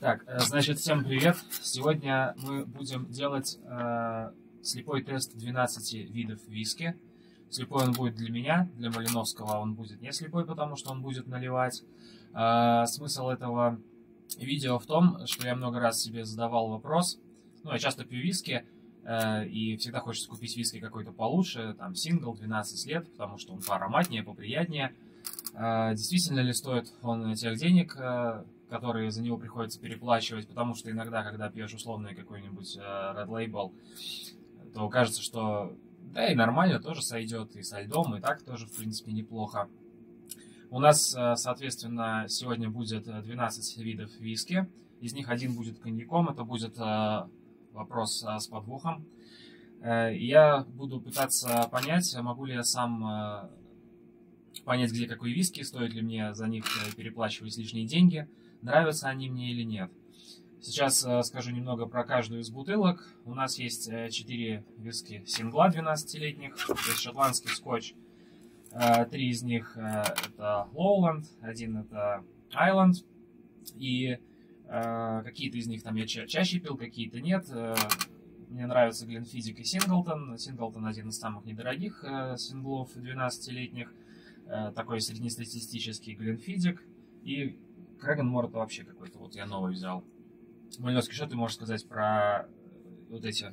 Так, э, значит, всем привет. Сегодня мы будем делать э, слепой тест 12 видов виски. Слепой он будет для меня, для Малиновского он будет не слепой, потому что он будет наливать. Э, смысл этого видео в том, что я много раз себе задавал вопрос. Ну, я часто пью виски, э, и всегда хочется купить виски какой-то получше, там, сингл, 12 лет, потому что он поароматнее, поприятнее. Э, действительно ли стоит он тех денег, э, которые за него приходится переплачивать, потому что иногда, когда пьешь условный какой-нибудь э, Red Label, то кажется, что да и нормально тоже сойдет, и со льдом, и так тоже, в принципе, неплохо. У нас, э, соответственно, сегодня будет 12 видов виски. Из них один будет коньяком, это будет э, вопрос с подвохом. Я буду пытаться понять, могу ли я сам понять, где какой виски, стоит ли мне за них переплачивать лишние деньги – нравятся они мне или нет. Сейчас э, скажу немного про каждую из бутылок. У нас есть э, 4 виски сингла 12-летних, то есть шотландский скотч. Э, три из них э, это Lowland, один это Island. И э, какие-то из них там я ча чаще пил, какие-то нет. Э, мне нравятся Гленфидик и Синглтон. Синглтон один из самых недорогих э, синглов 12-летних. Э, такой среднестатистический Гленфидик. И Крэгон Мор это вообще какой-то, вот я новый взял. Малиновский, что ты можешь сказать про вот эти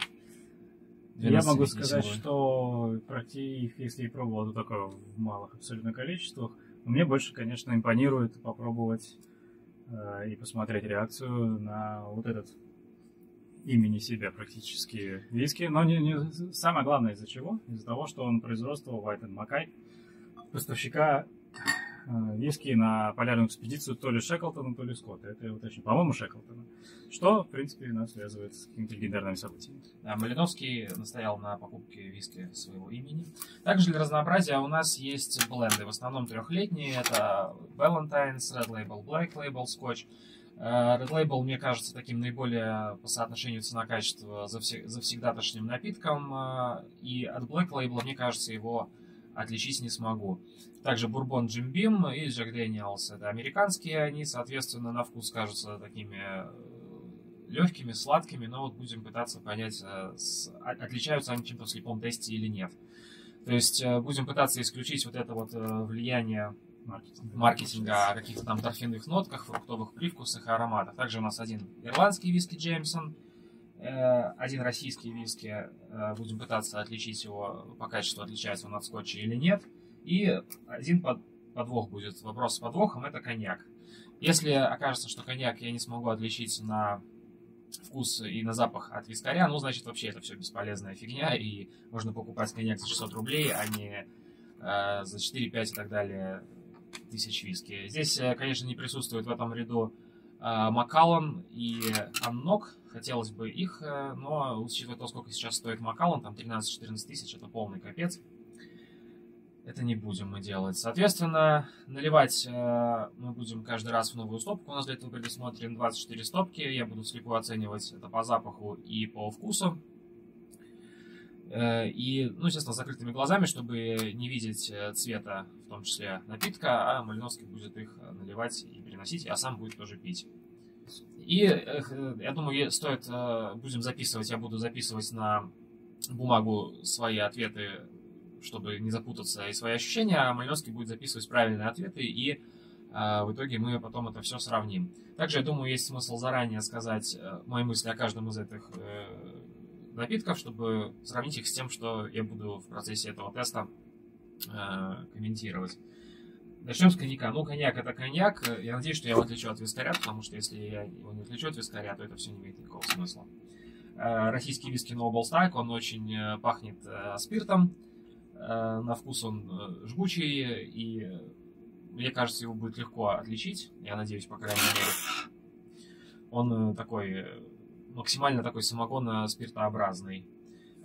я могу сказать, силы. что пройти их, если и пробовал, то только в малых абсолютно количествах. Но мне больше, конечно, импонирует попробовать э, и посмотреть реакцию на вот этот имени себя практически виски. Но не, не самое главное из-за чего? Из-за того, что он производство White Макай, поставщика Э, виски на полярную экспедицию то ли Шеклтона, то ли Скотта. Это я уточню. По-моему, Шеклтона. Что, в принципе, нас связывает с какими-то легендарными событиями. Да, Малиновский настоял на покупке виски своего имени. Также для разнообразия у нас есть бленды, в основном трехлетние. Это Valentine's, Red Label, Black Label, Scotch. Э, Red Label, мне кажется, таким наиболее по соотношению цена-качество завсегдатошним напитком. Э, и от Black Label, мне кажется, его отличить не смогу. Также Бурбон Джим Бим и Джек Дэниелс. Это американские, они, соответственно, на вкус кажутся такими э, легкими, сладкими, но вот будем пытаться понять, э, отличаются они чем-то в слепом тесте или нет. То есть э, будем пытаться исключить вот это вот влияние маркетинга, маркетинга о каких-то там торфяных нотках, фруктовых привкусах и ароматах. Также у нас один ирландский виски Джеймсон – один российский виски, э, будем пытаться отличить его по качеству, отличается он от скотча или нет. И один под, подвох будет, вопрос с подвохом, это коньяк. Если окажется, что коньяк я не смогу отличить на вкус и на запах от вискаря, ну, значит, вообще это все бесполезная фигня, и можно покупать коньяк за 600 рублей, а не э, за 4-5 и так далее тысяч виски. Здесь, э, конечно, не присутствует в этом ряду э, Макаллан и Аннок, хотелось бы их, э, но учитывая то, сколько сейчас стоит Макалан, там 13-14 тысяч, это полный капец. Это не будем мы делать. Соответственно, наливать э, мы будем каждый раз в новую стопку. У нас для этого предусмотрено 24 стопки. Я буду слепо оценивать это по запаху и по вкусу. Э, и, ну, естественно, с закрытыми глазами, чтобы не видеть цвета, в том числе напитка, а Малиновский будет их наливать и переносить, а сам будет тоже пить. И я думаю, стоит, э, будем записывать, я буду записывать на бумагу свои ответы, чтобы не запутаться, и свои ощущения, а Малиновский будет записывать правильные ответы, и э, в итоге мы потом это все сравним. Также, я думаю, есть смысл заранее сказать э, мои мысли о каждом из этих напитков, чтобы сравнить их с тем, что я буду в процессе этого теста комментировать. Начнем с коньяка. Ну, коньяк это коньяк. Я надеюсь, что я его отличу от вискаря, потому что если я его не отличу от вискаря, то это все не имеет никакого смысла. Э, российский виски Noble Stack, он очень э, пахнет э, спиртом. На вкус он жгучий, и мне кажется, его будет легко отличить. Я надеюсь, по крайней мере. Он такой, максимально такой самогонно-спиртообразный.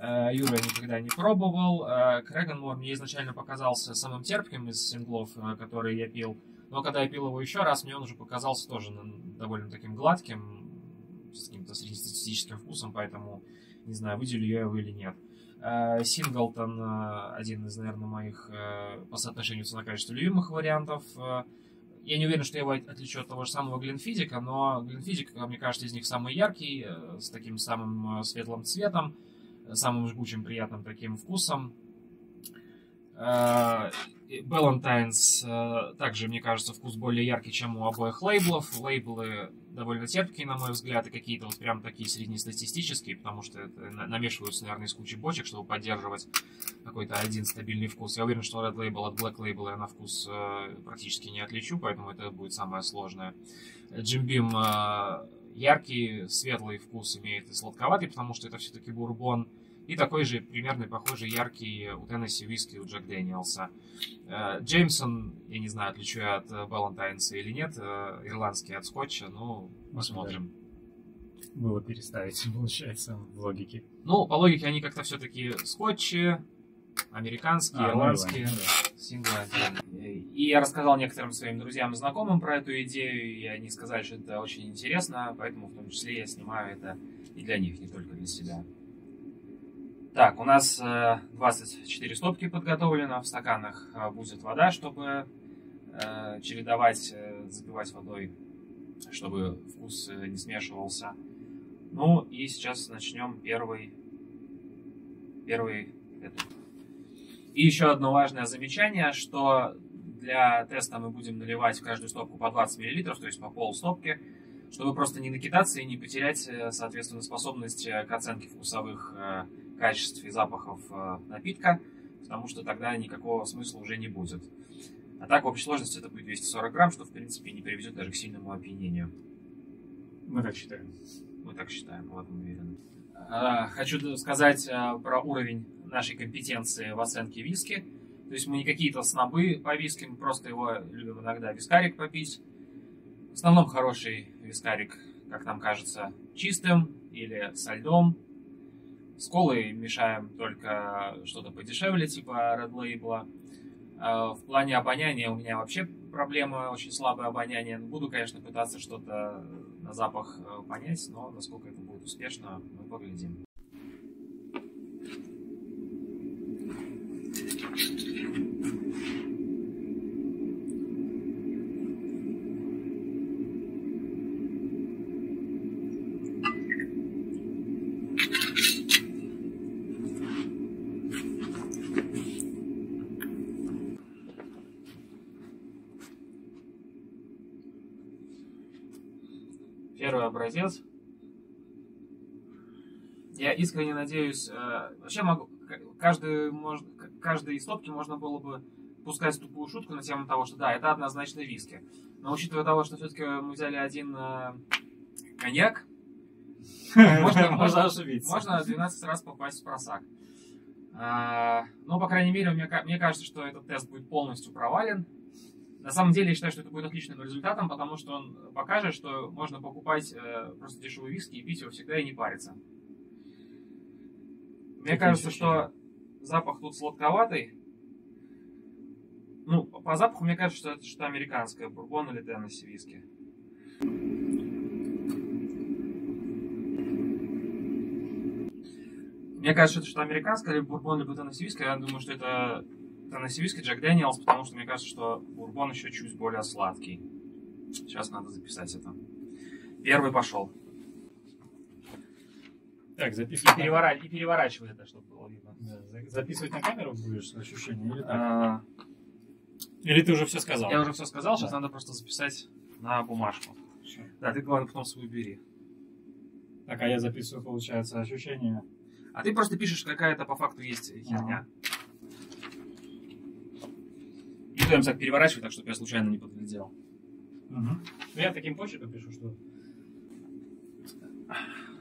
Э, Юра никогда не пробовал. Э, Крэгенмор мне изначально показался самым терпким из синглов, э, которые я пил. Но когда я пил его еще раз, мне он уже показался тоже довольно таким гладким, с каким-то среднестатистическим вкусом, поэтому не знаю, выделю я его или нет. Синглтон один из, наверное, моих по соотношению цена-качество любимых вариантов. Я не уверен, что я его отличу от того же самого Глинфидика, но Глинфидик, мне кажется, из них самый яркий, э, с таким самым э, светлым цветом, самым жгучим приятным таким вкусом. Балантайнс также, мне кажется, вкус более яркий, чем у обоих лейблов. Лейблы довольно терпкие, на мой взгляд, и какие-то вот прям такие среднестатистические, потому что это намешиваются, наверное, из кучи бочек, чтобы поддерживать какой-то один стабильный вкус. Я уверен, что Red Label от Black Label я на вкус э, практически не отличу, поэтому это будет самое сложное. Jim Beam э, яркий, светлый вкус имеет и сладковатый, потому что это все-таки бурбон. И такой же, примерно похожий, яркий у Теннесси виски у Джек Дэниелса. Э, Джеймсон, я не знаю, отличу я от Балантайнса или нет, э, ирландский от скотча, ну, посмотрим. Было переставить, получается, в логике. Ну, по логике они как-то все-таки скотчи, американские, а, ну, ирландские, ну, синглы отдельные. И я рассказал некоторым своим друзьям и знакомым про эту идею, и они сказали, что это очень интересно, поэтому в том числе я снимаю это и для них, не только для себя. Так, у нас 24 э, стопки подготовлено, в стаканах э, будет вода, чтобы э, чередовать, запивать водой, чтобы вкус не смешивался. Ну и сейчас начнем первый, первый этот. И еще одно важное замечание, что для теста мы будем наливать в каждую стопку по 20 мл, то есть по пол стопки, чтобы просто не накидаться и не потерять, соответственно, способность к оценке вкусовых качеств и запахов э, напитка, потому что тогда никакого смысла уже не будет. А так в общей сложности это будет 240 грамм, что в принципе не приведет даже к сильному опьянению. Мы так считаем. Мы так считаем, в этом уверены. А, хочу сказать а, про уровень нашей компетенции в оценке виски. То есть мы не какие-то снобы по виски, мы просто его любим иногда вискарик попить. В основном хороший вискарик, как нам кажется, чистым или со льдом, с колой мешаем только что-то подешевле, типа Red Label. А в плане обоняния у меня вообще проблема, очень слабое обоняние. Буду, конечно, пытаться что-то на запах э, понять, но насколько это будет успешно, мы поглядим. Образец. Я искренне надеюсь, э, вообще могу, каждый, может, каждой стопки можно было бы пускать тупую шутку на тему того, что да, это однозначно виски. Но учитывая того, что все-таки мы взяли один э, коньяк, можно, можно ошибиться. Можно 12 раз попасть в просак. А, но, по крайней мере, мне, мне кажется, что этот тест будет полностью провален. На самом деле, я считаю, что это будет отличным результатом, потому что он покажет, что можно покупать э, просто дешевые виски и пить его всегда и не париться. Мне кажется, что запах тут сладковатый. Ну, по запаху мне кажется, что это что-то американское, бурбон или Теннесси виски. Мне кажется, что это что-то американское, либо бурбон, либо Теннесси виски. Я думаю, что это Теннесси виски Джек Дэниелс, потому что мне кажется, что бурбон еще чуть более сладкий. Сейчас надо записать это. Первый пошел. Так, записывать. И, перевора... и переворачивай это, чтобы было видно. Да, записывать на камеру будешь ощущение или так? А... Или ты уже все сказал? Я уже все сказал, сейчас да. надо просто записать на бумажку. Все. Да, ты главное потом свою бери. Так, а я записываю, получается, ощущение. А ты просто пишешь, какая-то по факту есть херня. Ага. То так переворачивать, так, чтобы я случайно не подглядел. Угу. Я таким почерком пишу, что...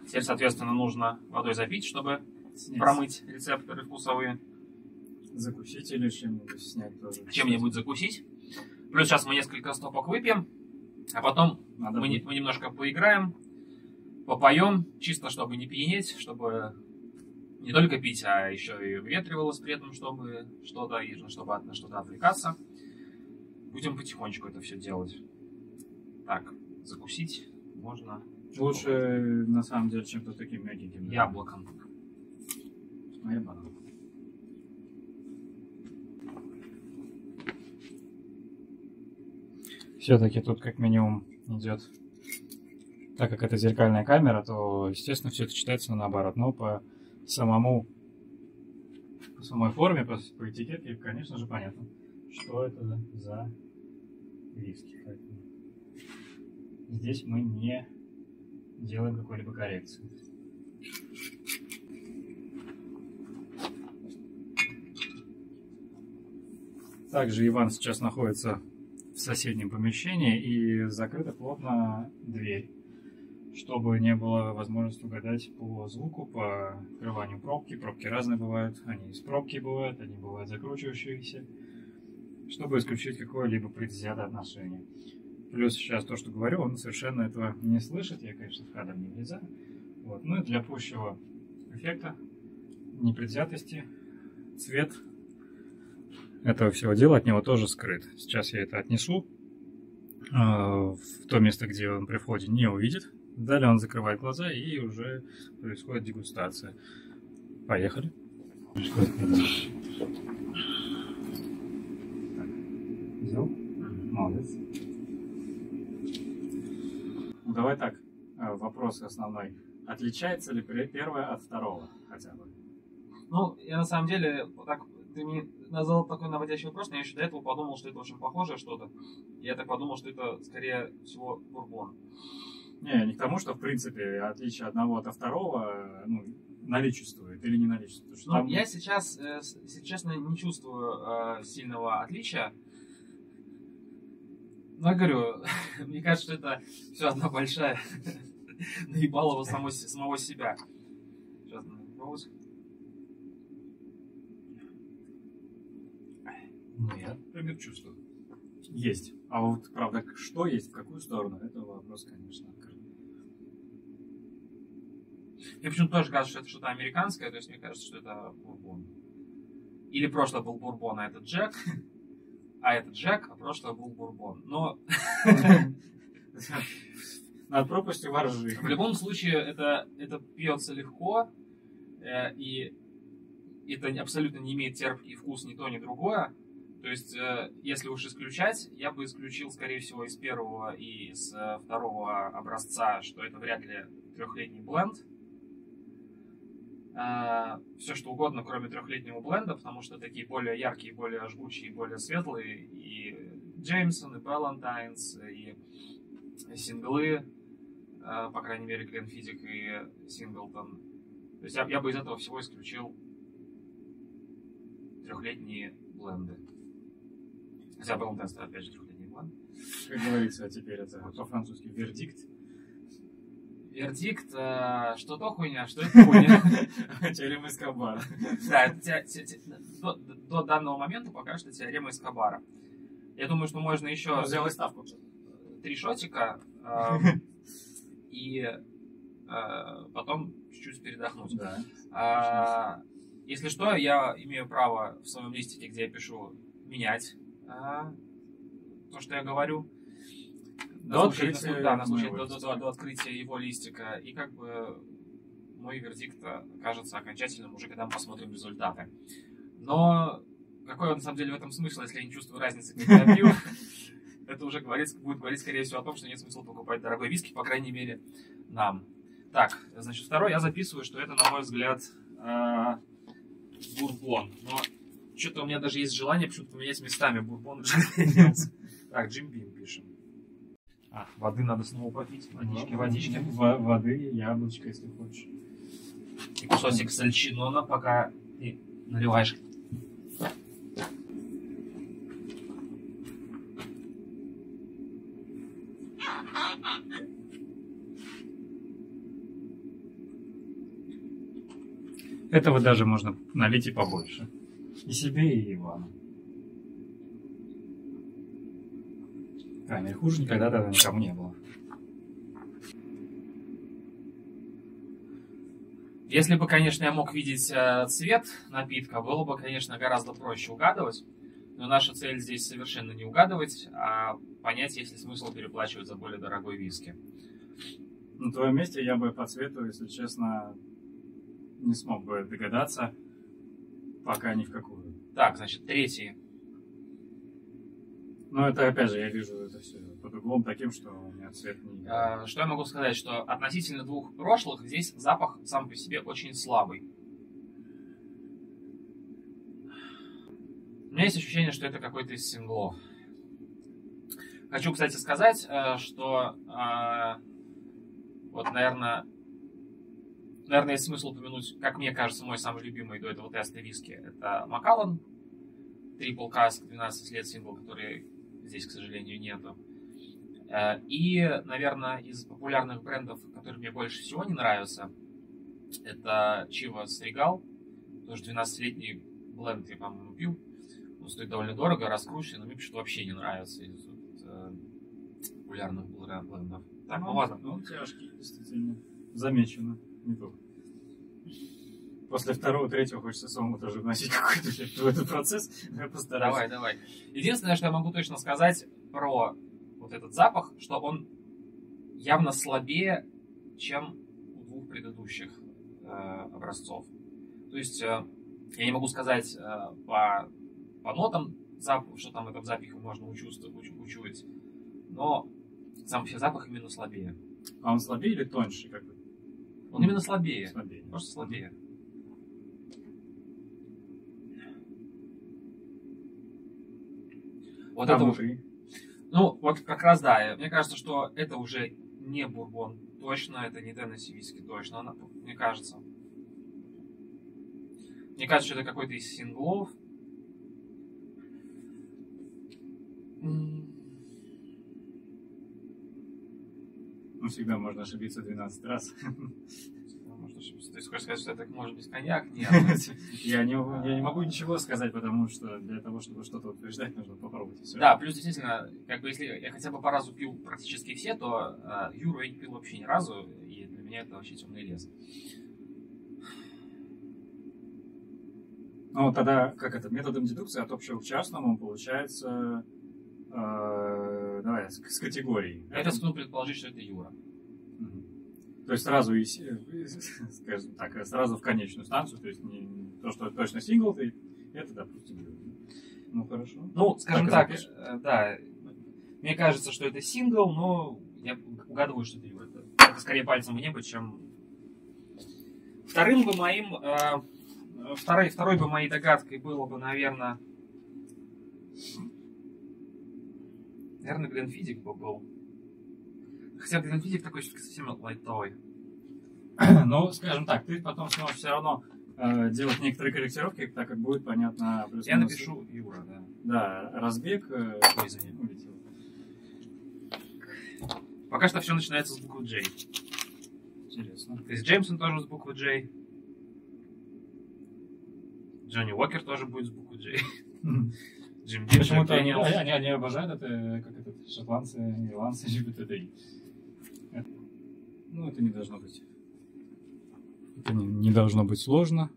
Теперь, соответственно, нужно водой запить, чтобы снять. промыть рецепторы вкусовые. Закусить или чем-нибудь снять тоже. Чем-нибудь закусить. Плюс сейчас мы несколько стопок выпьем, а потом Надо мы, не, мы немножко поиграем, попоем, чисто чтобы не пьянеть, чтобы не только пить, а еще и выветривалось при этом, чтобы что-то, чтобы на что-то отвлекаться. Будем потихонечку это все делать. Так, закусить можно. Лучше, на самом деле, чем-то таким мягеньким. Да? Яблоком. А я банан. Все-таки тут как минимум идет, так как это зеркальная камера, то, естественно, все это читается наоборот. Но по самому, по самой форме, по, по этикетке, конечно же, понятно, что это за виски. Здесь мы не делаем какой-либо коррекции. Также Иван сейчас находится в соседнем помещении и закрыта плотно дверь, чтобы не было возможности угадать по звуку, по открыванию пробки. Пробки разные бывают, они из пробки бывают, они бывают закручивающиеся, чтобы исключить какое-либо предвзятое отношение. Плюс сейчас то, что говорю, он совершенно этого не слышит, я, конечно, в кадр не влезаю. Вот. Ну и для пущего эффекта, непредвзятости, цвет этого всего дела от него тоже скрыт. Сейчас я это отнесу э, в то место, где он при входе не увидит. Далее он закрывает глаза и уже происходит дегустация. Поехали. Взял? Молодец. Давай так, э, вопрос основной. Отличается ли первое от второго хотя бы? Ну, я на самом деле так ты мне назвал такой наводящий вопрос, но я еще до этого подумал, что это очень похожее что-то. Я так подумал, что это скорее всего бурбон. Не, не к тому, что в принципе отличие одного от второго ну, наличествует или не наличествует. Ну, там... Я сейчас, э, если честно, не чувствую э, сильного отличия. Но я говорю, мне кажется, это все одна большая наебалова самого, самого себя. Сейчас надо Ну, я, например, чувствую. Есть. А вот, правда, что есть, в какую сторону, это вопрос, конечно, открыт. Мне почему-то тоже кажется, что это что-то американское, то есть мне кажется, что это бурбон. Или прошлое был бурбон, а это Джек. А это Джек, а прошлое был бурбон. Но... Над пропастью воржи. В любом случае, это, это пьется легко, э, и это абсолютно не имеет терпкий вкус ни то, ни другое. То есть, э, если уж исключать, я бы исключил, скорее всего, из первого и из э, второго образца, что это вряд ли трехлетний бленд. Э, Все что угодно, кроме трехлетнего бленда, потому что такие более яркие, более жгучие, более светлые. И Джеймсон, и Балантайнс, и синглы, по крайней мере, Гленфидик и Синглтон. То есть я, я бы из этого всего исключил трехлетние бленды. Хотя тест, опять же, трехлетний план. Как говорится, а теперь это по-французски вердикт. Вердикт, э, что то хуйня, что это хуйня. Теорема Эскобара. Да, это до, данного момента пока что теорема Эскобара. Я думаю, что можно еще... Ну, сделай ставку. Три шотика э, и э, потом чуть-чуть передохнуть. Да. А, если что, я имею право в своем листике, где я пишу, менять а, то, что я говорю. До открытия, на, да, на случай до, до, до, до открытия его листика. И как бы мой вердикт окажется окончательным уже, когда мы посмотрим результаты. Но какой на самом деле в этом смысл, если я не чувствую разницы, когда я пью? Это уже говорит, будет говорить, скорее всего, о том, что нет смысла покупать дорогой виски, по крайней мере, нам. Так, значит, второй я записываю, что это, на мой взгляд, а, бурбон. Но что-то у меня даже есть желание почему-то поменять местами бурбон и Так, Джим Бим пишем. А, воды надо снова попить. Водички, водички. В- воды, яблочко, если хочешь. И кусочек сальчинона, пока ты наливаешь. Этого даже можно налить и побольше. И себе, и Ивану. Камере хуже никогда тогда никому не было. Если бы, конечно, я мог видеть э, цвет напитка, было бы, конечно, гораздо проще угадывать. Но наша цель здесь совершенно не угадывать, а понять, есть ли смысл переплачивать за более дорогой виски. На твоем месте я бы по цвету, если честно, не смог бы догадаться. Пока ни в какую. Так, значит, третий. Ну, это опять же, я вижу это все под углом таким, что у меня цвет не... А, что я могу сказать, что относительно двух прошлых здесь запах сам по себе очень слабый. У меня есть ощущение, что это какой-то из синглов. Хочу, кстати, сказать, э, что э, вот, наверное, наверное, есть смысл упомянуть, как мне кажется, мой самый любимый до этого теста виски. Это Макалан, Triple Cask, 12 лет сингл, который здесь, к сожалению, нету. Э, и, наверное, из популярных брендов, которые мне больше всего не нравятся, это Chivas Regal, тоже 12-летний бленд я, по-моему, пил. Он стоит довольно дорого, раскручен, но мне почему-то вообще не нравится из э, популярных блендов. Так, ну, ну ладно. Он тяжкий, действительно. Замечено. Не только. После второго, третьего хочется самому тоже вносить какой-то в этот процесс. Я постараюсь. Давай, давай. Единственное, что я могу точно сказать про вот этот запах, что он явно слабее, чем у двух предыдущих э, образцов. То есть э, я не могу сказать э, по по нотам, запах, что там в этом запахе можно учувствовать, учуять, но сам все запах именно слабее. А он слабее или тоньше? Как бы? Он именно слабее. Слабее. Просто слабее. Вот а это уже. Ну, вот как раз да. Мне кажется, что это уже не бурбон. Точно, это не Теннесси виски, точно. Она, мне кажется. Мне кажется, что это какой-то из синглов. Ну, всегда можно ошибиться 12 раз. Можно ошибиться. То есть, хочешь сказать, что это может быть коньяк? Нет. я, не, я не могу ничего сказать, потому что для того, чтобы что-то утверждать, нужно попробовать. Все. Да, плюс действительно, как бы если я хотя бы по разу пил практически все, то э, Юру я не пил вообще ни разу, и для меня это вообще темный лес. Ну, тогда, как это, методом дедукции от общего к частному получается э, давай, с, с категорией. Я рискну предположить, что это Юра. То есть сразу, и, скажем так, сразу в конечную станцию, то есть не то, что точно сингл, ты, это, допустим. Ну, хорошо. Ну, скажем так, так э, да, мне кажется, что это сингл, но я угадываю, что это. Это, это скорее пальцем в небо, чем... Вторым бы моим... Э, второй, второй бы моей догадкой было бы, наверное, Наверное, Гленфидик бы был. Хотя Гленфидик такой все-таки совсем лайтовый. Ну, скажем так, ты потом сможешь все равно э, делать некоторые корректировки, так как будет понятно. Я напишу Юра, да. Да, разбег. Э, Ой, извини. Улетел. Пока что все начинается с буквы J. Интересно. То есть Джеймсон тоже с буквы J. Джонни Уокер тоже будет с буквы J. Джим. Почему-то они, они, они обожают это, как это, шотландцы, ирландцы любят это. Ну, это не должно быть. Это не, не должно быть сложно.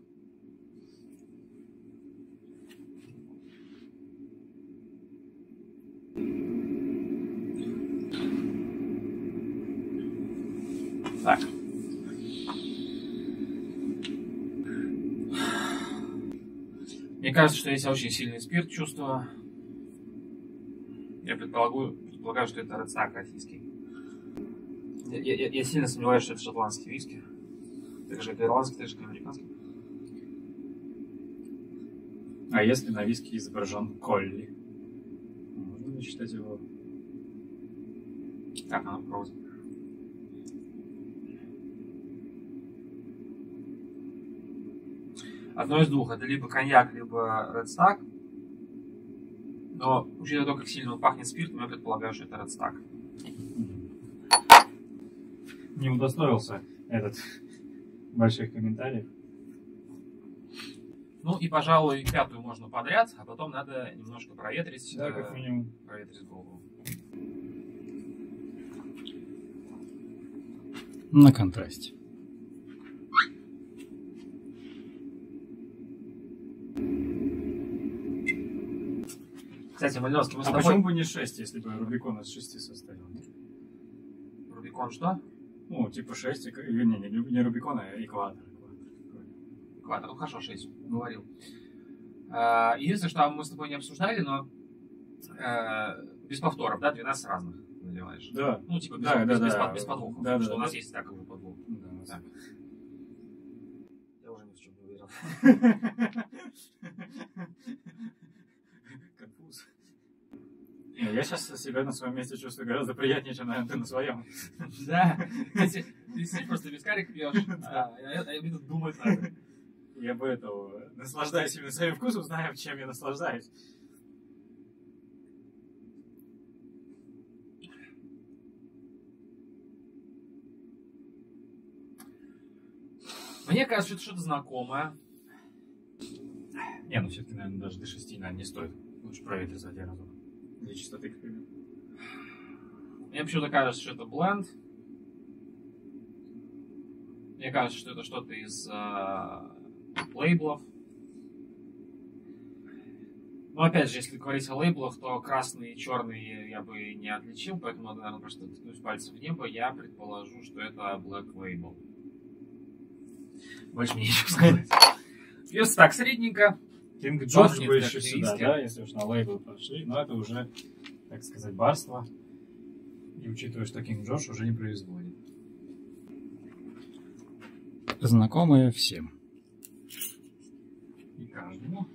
Так. Мне кажется, что есть очень сильный спирт, чувство. Я предполагаю, предполагаю что это редстак российский. Я, я, я сильно сомневаюсь, что это шотландский виски. Так же, как ирландский, так же, как американский. А если на виске изображен Колли? Можно считать его... Так, надо попробовать. одно из двух. Это либо коньяк, либо редстак. Но, учитывая то, как сильно он пахнет спиртом, я предполагаю, что это редстак. Не удостоился этот больших комментариев. Ну и, пожалуй, пятую можно подряд, а потом надо немножко проветрить, да, как э, минимум. проветрить голову. На контрасте. Кстати, Малиновский, мы с а тобой... почему бы не 6, если бы Рубикон из 6 состоял? Рубикон что? Ну, типа 6, не, не, не Рубикон, а экватор. Экватор, ну хорошо, 6, говорил. А, единственное, что мы с тобой не обсуждали, но э, без повторов, да, 12 разных наливаешь. Да. Ну, типа, без, да, без, да, без, да. без подвохов. Да, что да, у нас да. есть такой подвох. Да, Так. Я уже ни в чем не уверен. Не, Я сейчас себя на своем месте чувствую гораздо приятнее, чем, наверное, ты на своем. Да. Ты сидишь просто вискарик пьешь, а я тут думать надо. Я бы этого наслаждаюсь именно своим вкусом, знаю, чем я наслаждаюсь. Мне кажется, что это что-то знакомое. Не, ну все-таки, наверное, даже до 6, наверное, не стоит. Лучше проверить за один разок. Для чистоты, к примеру. Мне почему-то кажется, что это бленд. Мне кажется, что это что-то из э, лейблов. Но опять же, если говорить о лейблах, то красный и черный я бы не отличил, поэтому надо, наверное, просто ткнуть пальцем в небо. Я предположу, что это Black Label. Больше мне нечего сказать. Пьется так средненько. Кинг Джордж бы еще сюда, да, если уж на лейбл пошли. Но это уже, так сказать, барство. И учитывая, что Кинг Джордж уже не производит. Знакомые всем. И каждому.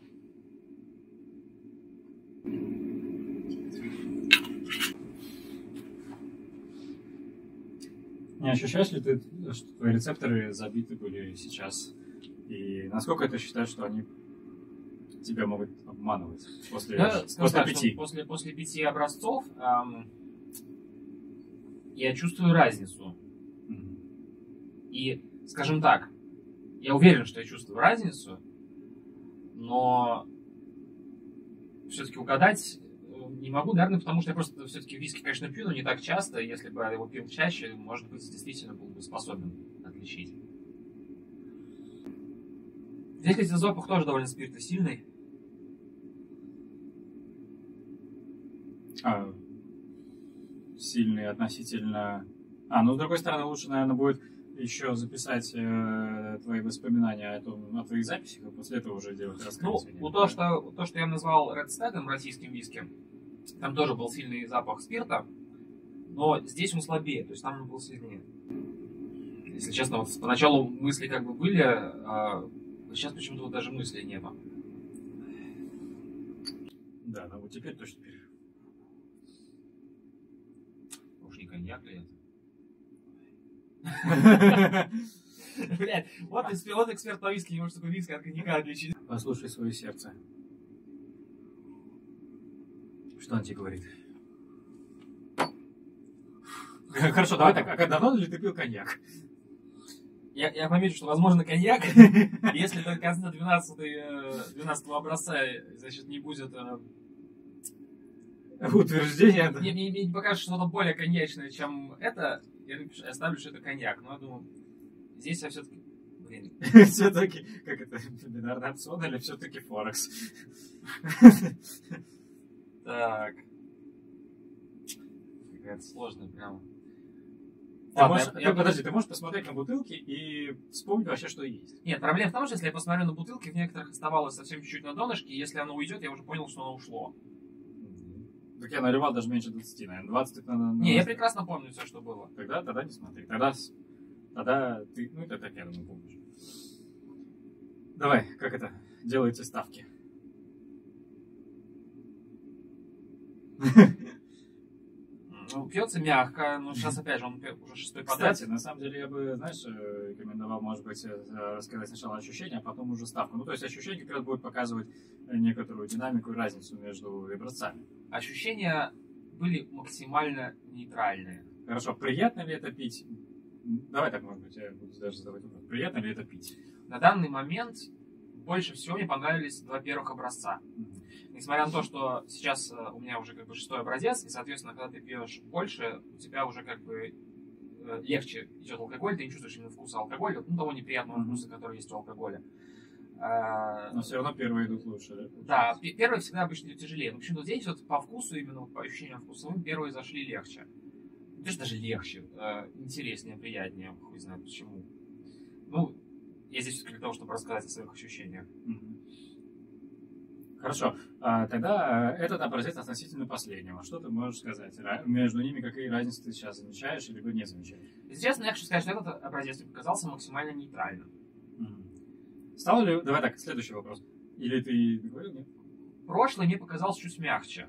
Не ощущаешь ли ты, что твои рецепторы забиты были сейчас? И насколько ты считаешь, что они тебя могут обманывать после, Да, скажем после так, пяти? после, после пяти образцов ам, я чувствую разницу. Мгм. И, скажем так, я уверен, что я чувствую разницу, но все-таки угадать э, не могу, наверное, потому что я просто все-таки виски, конечно, пью, но не так часто. Если бы я его пил чаще, может быть, действительно был бы способен отличить. Здесь, кстати, запах тоже довольно спиртосильный. А, сильный относительно... А, ну, с другой стороны, лучше, наверное, будет еще записать э, твои воспоминания о, том, о твоих записях, и после этого уже делать Ну, раскрытие. вот то, что, то, что я назвал Red Stag'ом, российским виски, там тоже был сильный запах спирта, но здесь он слабее, то есть там он был сильнее. Если честно, вот поначалу мысли как бы были, а сейчас почему-то вот даже мыслей нету. Да, ну вот теперь точно теперь. Уж не коньяк ли это? Блядь, вот, эксперт- вот эксперт по виски не может такой виски от коньяка отличить. Послушай свое сердце. Что он тебе говорит? Хорошо, давай так. А давно ли ты пил коньяк? Я, я помечу, что возможно коньяк, если до конца 12, 12 образца, значит, не будет... э, Утверждение. да. Мне, мне, мне покажется что-то более коньячное, чем это, я напишу- я ставлю, что это коньяк. Но я думаю, здесь я все-таки... Блин, Все-таки, как это, бинарный опцион или все-таки Форекс? так... Какая-то сложная прямо. Ты Ладно, можешь- я- я- ты- Подожди, ты можешь посмотреть на бутылки и вспомнить вообще, что есть. Нет, проблема в том, что если я посмотрю на бутылки, в некоторых оставалось совсем чуть-чуть на донышке, и если оно уйдет, я уже понял, что оно ушло. Так я наливал даже меньше 20, наверное. 20 это на... на- Не, я прекрасно помню все, что было. Тогда, тогда не смотри. Тогда, тогда ты, ну это так я думаю, помнишь. Давай, как это? Делайте ставки. Ну, пьется мягко, но сейчас опять же он уже шестой подряд. Кстати, на самом деле я бы, знаешь, э, рекомендовал, может быть, э, рассказать сначала ощущения, а потом уже ставку. Ну, то есть ощущение как раз будет показывать э, некоторую динамику и разницу между образцами. Ощущения были максимально нейтральные. Хорошо, приятно ли это пить? Давай так, может быть, я буду даже задавать вопрос. Приятно ли это пить? На данный момент больше всего мне понравились два первых образца. Несмотря на то, что сейчас э, у меня уже как бы шестой образец, и, соответственно, когда ты пьешь больше, у тебя уже как бы э, легче идет алкоголь, ты не чувствуешь именно вкуса алкоголя, ну, того неприятного вкуса, который есть у алкоголя. Э, Но все равно первые идут лучше. Да, пе- первые всегда обычно идут тяжелее. Но почему-то здесь вот по вкусу, именно по ощущениям вкусовым, первые зашли легче. То, даже легче, интереснее, приятнее, хуй знает почему. Ну, я здесь для того, чтобы рассказать о своих ощущениях. Хорошо. А, тогда э, этот образец относительно последнего. Что ты можешь сказать? Между ними какие разницы ты сейчас замечаешь или не замечаешь? Если честно, я хочу сказать, что этот образец мне показался максимально нейтральным. Угу. Стал ли... Давай так, следующий вопрос. Или ты говорил, нет? Прошлый мне показался чуть мягче.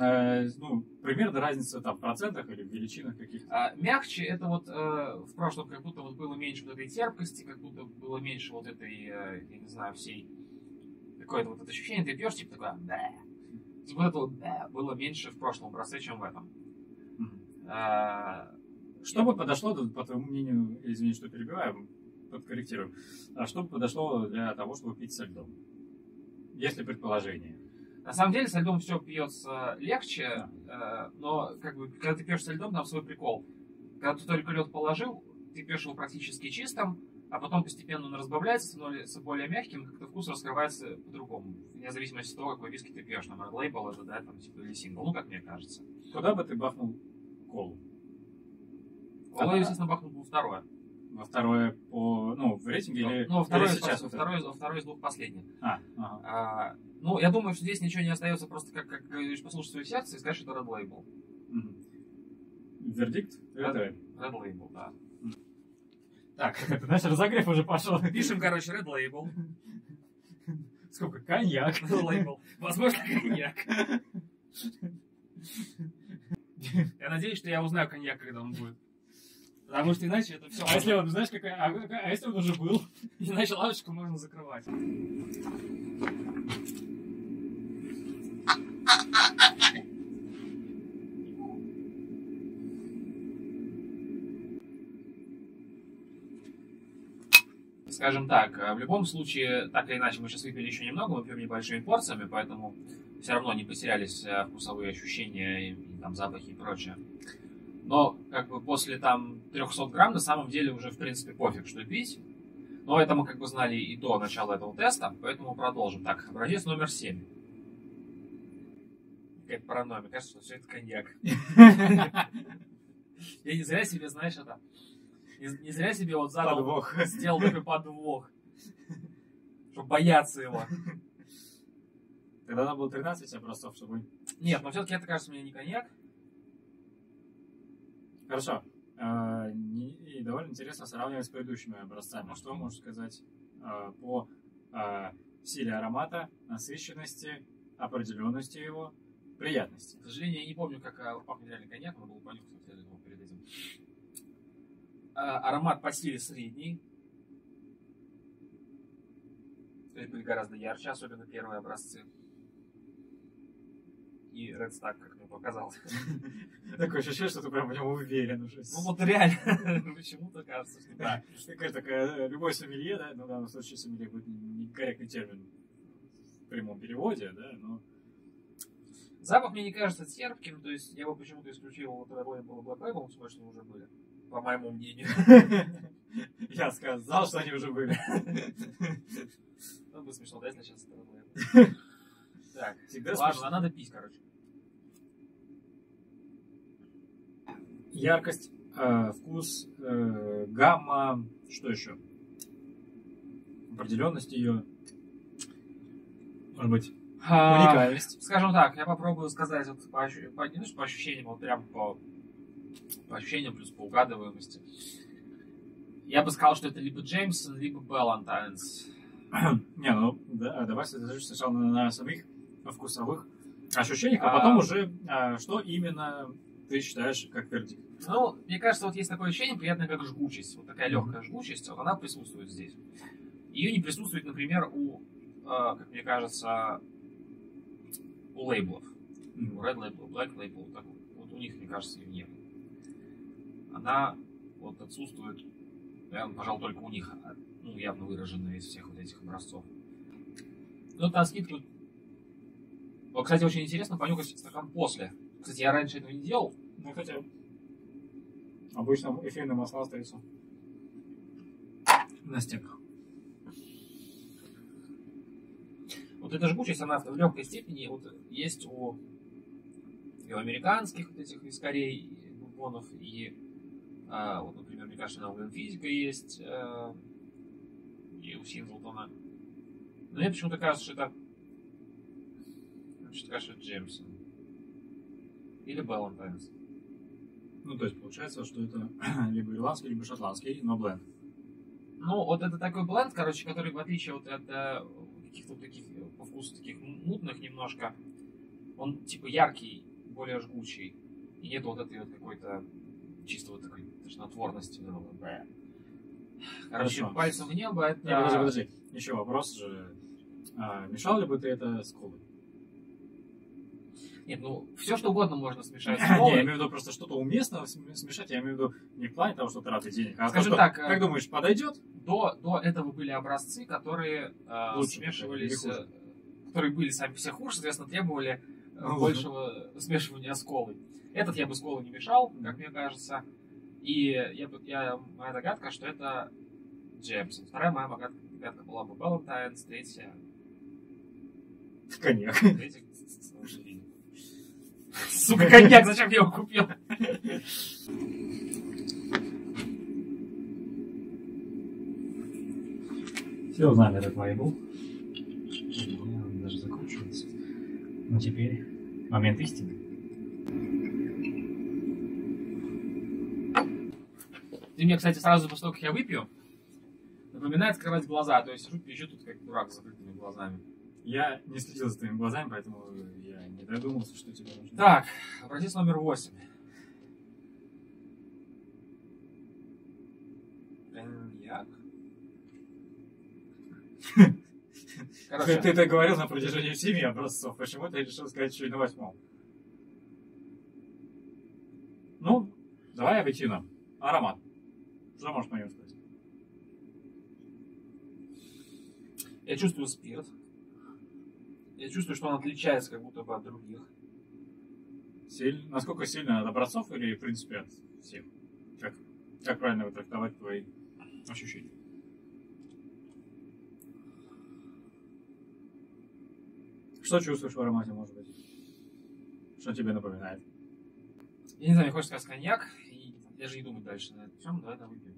Э, ну, примерно разница там в процентах или в величинах каких-то? А, мягче это вот э, в прошлом как будто вот было меньше вот этой терпкости, как будто было меньше вот этой, э, я не знаю, всей какое-то вот это ощущение, ты пьешь, типа такое, да. Типа вот это вот, да, было меньше в прошлом образце, чем в этом. Mm-hmm. А, что бы подошло, по твоему мнению, извини, что перебиваю, подкорректирую, а что бы подошло для того, чтобы пить со льдом? Если предположение. На самом деле со льдом все пьется легче, э, но как бы, когда ты пьешь со льдом, там свой прикол. Когда ты только лед положил, ты пьешь его практически чистым, а потом постепенно он разбавляется, становится более мягким, как-то вкус раскрывается по-другому. Вне зависимости от того, какой виски ты пьешь. Там Label это, да, там, типа, или сингл, ну, как мне кажется. Куда бы ты бахнул колу? Колу, естественно, бахнул бы второе. Во второе по, ну, в рейтинге или, ну, второе, или сейчас? Во второе, во второе из двух последних. А, ага. а, ну, я думаю, что здесь ничего не остается, просто как, как говоришь, послушать свое сердце и сказать, что это Red Label. Вердикт? Red, Red Label, да. Так, это наш разогрев уже пошел. Пишем, короче, Red Label. Сколько? Коньяк. Red Label. Возможно, коньяк. Я надеюсь, что я узнаю коньяк, когда он будет. Потому что иначе это все... А если он, знаешь, какая... А, а если он уже был? Иначе лавочку можно закрывать. Скажем так, в любом случае, так или иначе, мы сейчас выпили еще немного, мы пьем небольшими порциями, поэтому все равно не потерялись э, вкусовые ощущения, и, там, запахи и прочее. Но как бы после там 300 грамм на самом деле уже в принципе пофиг, что пить. Но это мы как бы знали и до начала этого теста, поэтому продолжим. Так, образец номер 7. Какая-то паранойя. Мне кажется, что все это коньяк. Я не зря себе, знаешь, это... Не, зря себе вот задал... Подвох. Сделал такой подвох. Чтобы бояться его. Тогда надо было 13 образцов, чтобы... Нет, но все-таки это кажется мне не коньяк. Хорошо. А, и довольно интересно сравнивать с предыдущими образцами. Что можешь сказать а, по а, силе аромата, насыщенности, определенности его, приятности? К сожалению, я не помню, как пахнет реально коньяк, но был понюхать его перед этим. Аромат по силе средний. Были гораздо ярче, особенно первые образцы и Red Stack, как мне показалось. Такое ощущение, что ты прям в нем уверен уже. Ну вот реально, почему-то кажется, что да. Такая, такая, любой сомелье, да, ну в данном случае сомелье будет некорректный термин в прямом переводе, да, но... Запах мне не кажется терпким, то есть я бы почему-то исключил вот Label и Black Label, потому что уже были, по моему мнению. Я сказал, что они уже были. Ну, будет смешно, да, если сейчас это. Так, всегда Ладно, надо пить, короче. Яркость, э, вкус, э, гамма, что еще? Определенность ее. Может быть, а, уникальность. Скажем так, я попробую сказать вот по, по, не по ощущениям, вот прям по, по ощущениям плюс по угадываемости. Я бы сказал, что это либо Джеймсон, либо Балантайнс. Не, ну да, давай сначала на, самих вкусовых ощущениях, а, а потом уже а, что именно ты считаешь как вердикт? Ну, мне кажется, вот есть такое ощущение, приятное как жгучесть. Вот такая легкая жгучесть, вот она присутствует здесь. Ее не присутствует, например, у, э, как мне кажется, у лейблов. Mm-hmm. У Red Label, Black Label, так, вот у них, мне кажется, ее нет. Она вот отсутствует, наверное, пожалуй, только у них, а, ну, явно выраженная из всех вот этих образцов. Но на скидку вот, кстати, очень интересно понюхать стакан после. Кстати, я раньше этого не делал. Ну, хотя обычно эфирные масла остаются на стенках. Вот эта жгучесть, она в легкой степени вот есть у, и у американских вот этих вискарей, и бурбонов, и а, вот, например, мне кажется, на физика есть, а, и у Синглтона. Но мне почему-то кажется, что это... Что-то кажется, Джеймсон. Или Балантайнс. Ну, то есть получается, что это либо ирландский, либо шотландский, но бленд. Ну, вот это такой бленд, короче, который в отличие вот от э, каких-то таких по вкусу таких мутных немножко, он типа яркий, более жгучий. И нет вот этой вот какой-то чисто вот такой тошнотворности. Короче, Хорошо. пальцем в небо это... Не, подожди, подожди. Еще вопрос же. А, мешал ли бы ты это с колой? Нет, ну, все что угодно можно смешать с колой. Не, я имею в виду просто что-то уместно смешать, я имею в виду не в плане того, что тратить денег, а Скажем то, так, как думаешь, подойдет? До, до этого были образцы, которые э, Лучше, смешивались, э, которые были сами все хуже, соответственно, требовали ну, большего смешивания с колой. Этот я бы с колой не мешал, как мне кажется. И я, я, моя догадка, что это Джемсон. Вторая моя догадка была бы Valentine's, третья... Коньяк. Третья... Сука, коньяк, зачем я его купил? Все узнали этот лейбл. Ну теперь момент истины. Ты мне, кстати, сразу после того, как я выпью, напоминает открывать глаза. То есть сижу, пищу тут как дурак с закрытыми глазами. Я не следил за твоими глазами, поэтому я не додумался, что тебе нужно. Так, образец номер восемь. Коньяк. Короче. Ты это говорил на протяжении семи образцов. Почему ты решил сказать еще и на восьмом? Ну, давай объективно. Аромат. Что можешь по нему сказать? Я чувствую спирт. Я чувствую, что он отличается как будто бы от других. Силь... Насколько сильно от образцов или, в принципе, от всех? Как, как правильно трактовать твои ощущения? Что чувствуешь в аромате, может быть? Что тебе напоминает? Я не знаю, мне хочется сказать коньяк, и я же не думаю дальше на этом Давай это выпьем.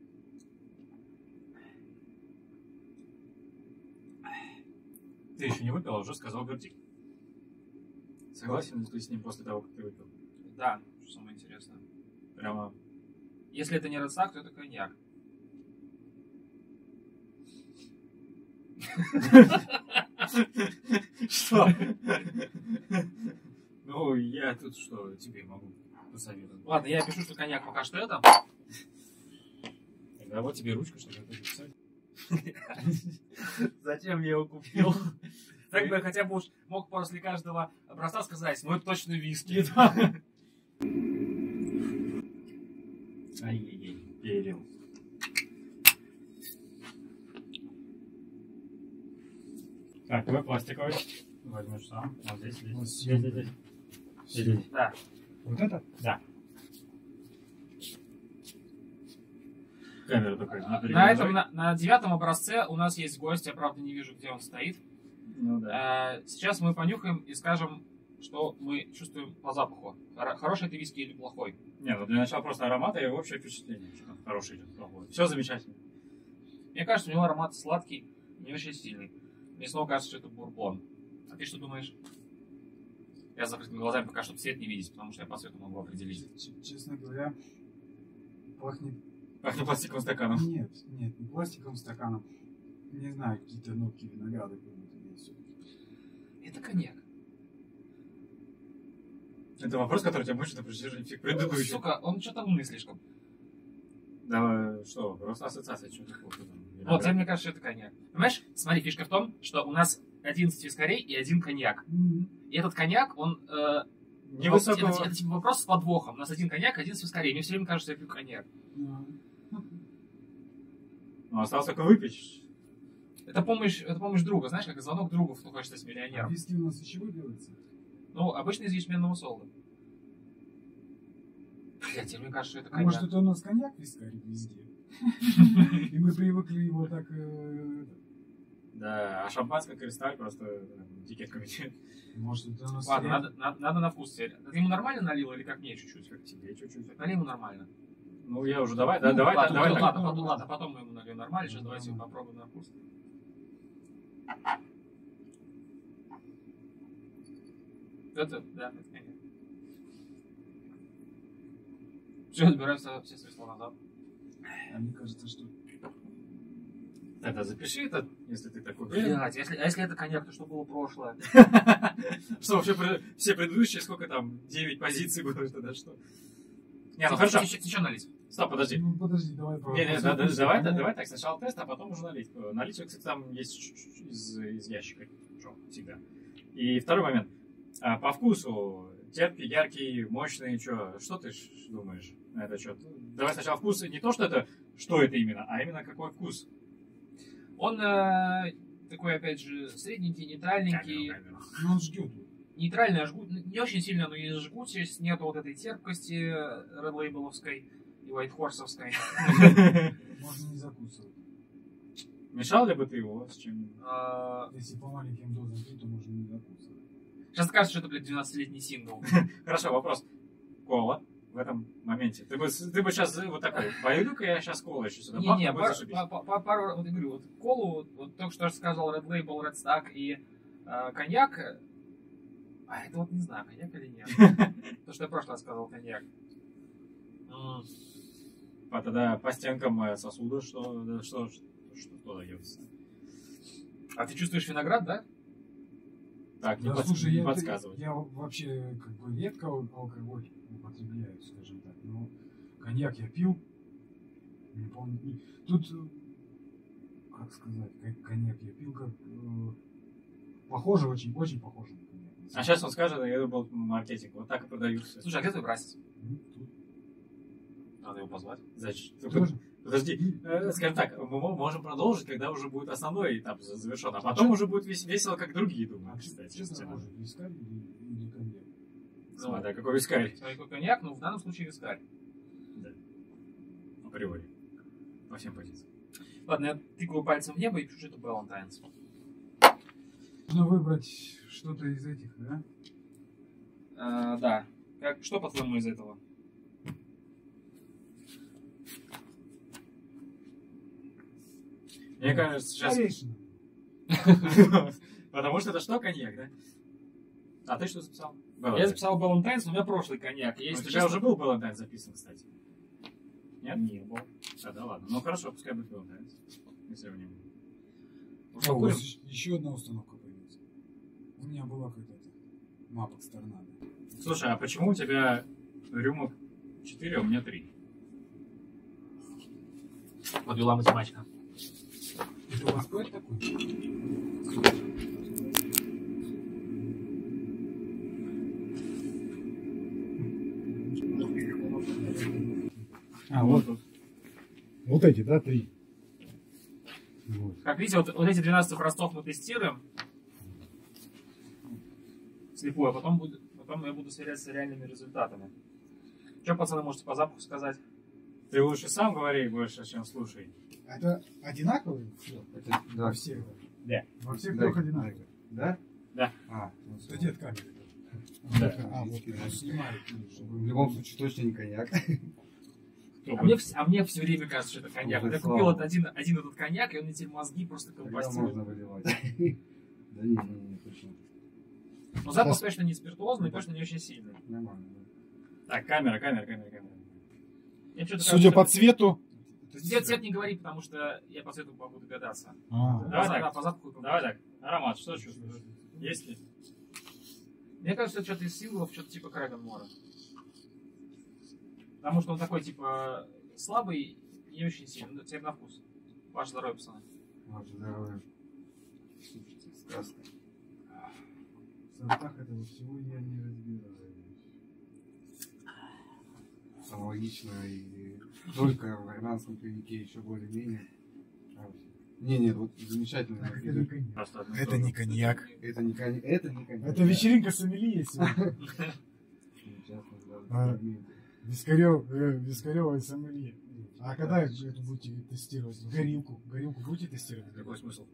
Ты еще не выпил, а уже сказал вердикт. Согласен ли ты с ним после того, как ты выпил? Да, что самое интересное. Прямо. Если это не Росак, то это коньяк. Что? Ну, я тут что тебе могу посоветовать? Ладно, я пишу, что коньяк пока что это. Тогда вот тебе ручка, чтобы это написать. Зачем я его купил? Так бы хотя бы уж мог после каждого образца сказать, ну это точно виски. Ай-яй-яй, перел. Так, твой пластиковый. Возьмешь сам. Вот здесь, здесь, вот здесь, здесь. здесь. Да. Вот это? Да. Камера такая. На, этом, на, на девятом образце у нас есть гость, я правда не вижу, где он стоит. Ну, да. а, сейчас мы понюхаем и скажем, что мы чувствуем по запаху. Хороший это виски или плохой? Не, ну для начала просто аромата и общее впечатление, что там хороший или плохой. Все замечательно. Мне кажется, у него аромат сладкий, не очень сильный. Мне снова кажется, что это бурбон. А ты что думаешь? Я с закрытыми глазами пока что цвет не видеть, потому что я по цвету могу определить. Честно говоря, пахнет... Пахнет пластиковым стаканом? Нет, нет, не пластиковым стаканом. Не знаю, какие-то нотки винограда какие-то есть. Это коньяк. Это вопрос, который тебя мучит на протяжении всех предыдущих. Сука, он что-то умный слишком. Да, что, просто ассоциация, что такое. Вот, тебе мне кажется, это коньяк. Понимаешь, смотри, фишка в том, что у нас 11 вискарей и один коньяк. Mm-hmm. И этот коньяк, он... Э, Невысокого... это, это, это типа вопрос с подвохом. У нас один коньяк, один вискарей. Мне все время кажется, что я пью коньяк. Mm-hmm. Ну, осталось только выпить. Это помощь, это помощь друга, знаешь, как звонок другу, кто хочет стать миллионером. А виски у нас из чего делается? Ну, обычно из ячменного солода. Блять, мне кажется, что это коньяк. А может, это у нас коньяк вискарит везде? И мы привыкли его так... Э, да, а шампанское кристаль просто э, дикет какой-то. Может, это нас Ладно, надо, надо, надо на вкус. Ты ему нормально налил или как мне чуть-чуть? Как тебе чуть-чуть? Налей ему нормально. Ну, я уже давай, да, ну, давай, потом, давай. Ну, потом. Ладно, потом, ладно, потом мы ему нальем нормально. Сейчас давайте попробуем на вкус. Это, да, это Все, отбираем все свои слова назад. А мне кажется, что... Тогда запиши это, если ты такой Блядь, если, а если это коньяк, то что было прошлое? Что вообще все предыдущие, сколько там, 9 позиций было, тогда что? Не, ну хорошо. Еще налить. Стоп, подожди. Ну, подожди, давай. Не, не, да, да, давай, да, давай так, сначала тест, а потом уже налить. Налить, кстати, там есть из, из ящика, что, всегда. И второй момент. А, по вкусу, терпкий, яркий, мощный, что, что ты думаешь на этот счет? Давай сначала вкус, не то, что это, что это именно, а именно какой вкус. Он э, такой, опять же, средненький, нейтральненький. Камеру, камеру. Ну, он жгет. Нейтральный жгут, не очень сильно, но есть жгучесть, нету вот этой терпкости Red Label'овской и White Horse'овской. Можно не закусывать. Мешал ли бы ты его с чем а, Если по маленьким дозам пить, то можно не закусывать. Сейчас скажешь, что это, блядь, 12-летний сингл. Хорошо, вопрос. Кола в этом моменте. Ты бы, ты бы сейчас вот такой, пойду-ка я сейчас колу еще сюда. Не, не, пару, вот я говорю, вот колу, вот только что сказал Red Label, Red Stack и э, коньяк, а это вот не знаю, коньяк или нет. То, что я в прошлый раз сказал, коньяк. А тогда по стенкам э, сосуда что, что, что, что дается? А ты чувствуешь виноград, да? Так, не, да, под, слушай, не я, подсказывай. Я вообще как бы редко алкоголь употребляю, скажем так. Но коньяк я пил. Не помню. Тут, как сказать, коньяк я пил, как э, похоже, очень, очень похоже на коньяк. А сейчас он скажет, это был маркетинг. Вот так и продаются. Слушай, а где твой братец? Тут. Надо его позвать. Зачем? Подожди, э, скажем так, мы можем продолжить, когда уже будет основной этап завершен, а потом уже будет весело, как другие думают, кстати. Честно, Ну, а, да, какой вискарь? Смотри, какой коньяк, но в данном случае вискарь. Да. Априори. По всем позициям. Ладно, я тыкаю пальцем в небо и пишу, что это Valentine's. Нужно выбрать что-то из этих, да? А, да. Как, что, по-твоему, из этого? Мне кажется, сейчас... Потому что это что, коньяк, да? А ты что записал? Я записал Valentine's, но у меня прошлый коньяк. Если у тебя уже был Valentine's записан, кстати. Нет? Не был. А, да ладно. Ну хорошо, пускай будет Valentine's. Если его не было. О, еще одна установка появилась. У меня была какая-то мапа торнадо. Слушай, а почему у тебя рюмок 4, а у меня 3? Подвела математика. Это у вас такой? А, вот. Вот эти, да, три. Вот. Как видите, вот, вот эти 12 образцов мы тестируем. Слепую, а потом, будет, потом я буду сверяться с реальными результатами. Что, пацаны, можете по запаху сказать? Ты лучше сам говори больше, чем слушай. Это одинаковые? Все. Это, да. Во всех? Да. Во всех трех одинаковые? Да? Да. А, ну, от камеры. Да. А, вот я снимаю. В любом случае точно не коньяк. А мне, а мне все время кажется, что это коньяк. Я купил вот один, один этот коньяк, и он мне теперь мозги просто компостирует. можно выливать. Да не, не, не, точно. Но запах точно не спиртуозный, точно не очень сильный. Нормально, Так, камера, камера, камера, камера. Судя по цвету, Цвет, цвет не говори, потому что я по цвету могу догадаться. А, Давай да, так. по запаху. Давай так. Аромат, что чувствуешь? Есть ли? Мне кажется, это что-то из синглов, что-то типа Крэгон Мора. Потому что он такой, типа, слабый и не очень сильный. Ну, теперь на вкус. Ваше здоровье, пацаны. Ваше здоровье. Слушайте, сказка. в сортах этого всего я не разбираюсь. Аналогично и только в ирландском коньяке еще более-менее. Не, нет, вот замечательно. Это не коньяк. Это не коньяк. Это не коньяк. Это не коньяк. Это вечеринка сомелье сегодня. А, Вискарев, э, Вискарева и сомелье. А когда это будете тестировать? Горилку. Горилку будете тестировать? Какой смысл?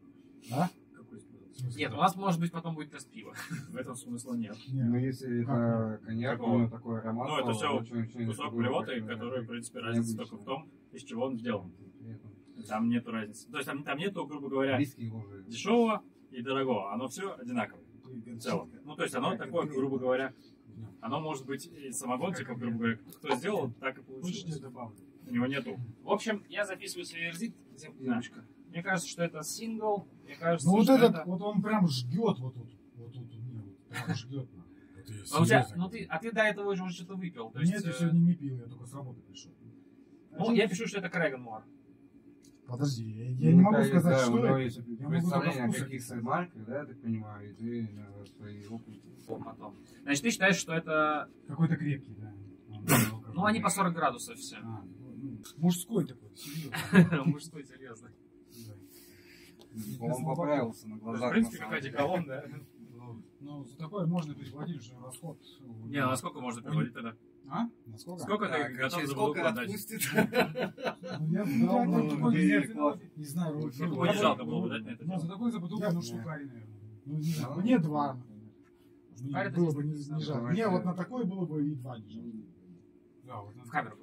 А? Какой смысл? Нет, у нас может быть потом будет тест пива. В этом смысла нет. Ну, если это коньяк, Какого? у него такой аромат. Ну, это то все очень- кусок блевоты, как, который, в принципе, разница только в том, из чего он сделан. Там нету разницы. То есть там, там нету, грубо говоря, дешевого и дорогого. Оно все одинаковое. в целом. Ну, то есть оно такое, грубо говоря, оно может быть и самогон, типа, грубо говоря, кто сделал, так и получилось. У него нету. В общем, я записываю свой вердикт. Землячка. Мне кажется, что это сингл. Мне кажется, ну вот этот, это... вот он прям жгет вот тут. Вот тут, не, вот прям жгет. А, у тебя, ну, ты, а ты до этого уже что-то выпил. То есть, Нет, я э, сегодня не пил, я только с работы пришел. Ну, я пишу, что это Крэгенмор. Подожди, я, я не могу сказать, да, что у него это. есть Я могу представление о каких-то марках, да, я так понимаю, и ты на свои опыты. Потом. Значит, ты считаешь, что это... Какой-то крепкий, да. Ну, они по 40 градусов все. А, ну, мужской такой, серьезно. Мужской, серьезно. Он поправился на В глазах. принципе, на как колонн, да? Ну, за такое можно переплатить, что расход. Не, ну а сколько можно переводить тогда? А? Насколько? Сколько ты Так, готов через за сколько бутылку отдать? отпустит? Ну, я бы дал, ну, денег не- знаю, вот, Ну, ну, не жалко было бы дать на это Ну, за такой за бутылку, Я- ну, штукарь, наверное. Ну, не знаю, Ну, мне два. Это Было бы не, жалко. Мне вот на такой было бы и два не жалко. Да, вот на, В камеру.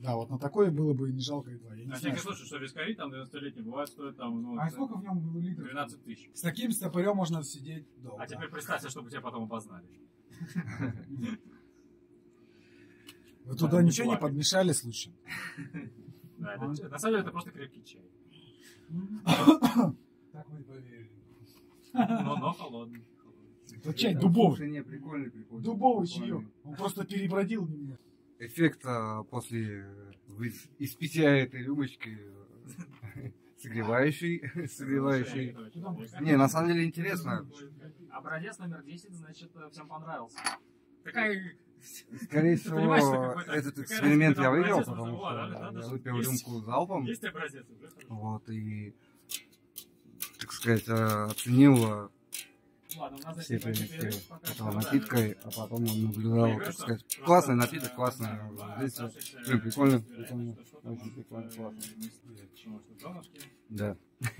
да, вот на такое было бы и не жалко и два. Я не На знаю, всякий случай, что вискари там 90-летний бывает стоит там ну, А сколько в нем литров? 12 тысяч. С таким стопорем можно сидеть долго. А теперь представься, чтобы тебя потом опознали. Вы туда ничего не подмешали случайно? Да, это- на самом деле это просто крепкий чай. Так и поверили. Но, но холодный. Это чай дубовый. не, прикольный, прикольный. Дубовый чаек. Он просто перебродил немного. Эффект а, после из питья этой рюмочки э, согревающий, согревающий. Не, на самом деле интересно. Образец номер 10, значит, э, всем понравился. Такая... Скорее всего, этот эксперимент я выиграл, потому что да, я выпил рюмку залпом. Есть образец уже хорошо. Вот, и, так сказать, э, оценил э, все пока этого напитка, а потом он наблюдал, так сказать, классный напиток, классный. Здесь блин, прикольно, прикольно, очень прикольно, классно. Да.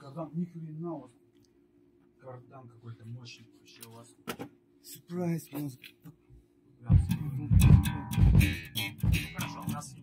Кардан, ни хрена. Кардан какой-то мощный вообще у вас. Сюрприз, Ну, хорошо, у нас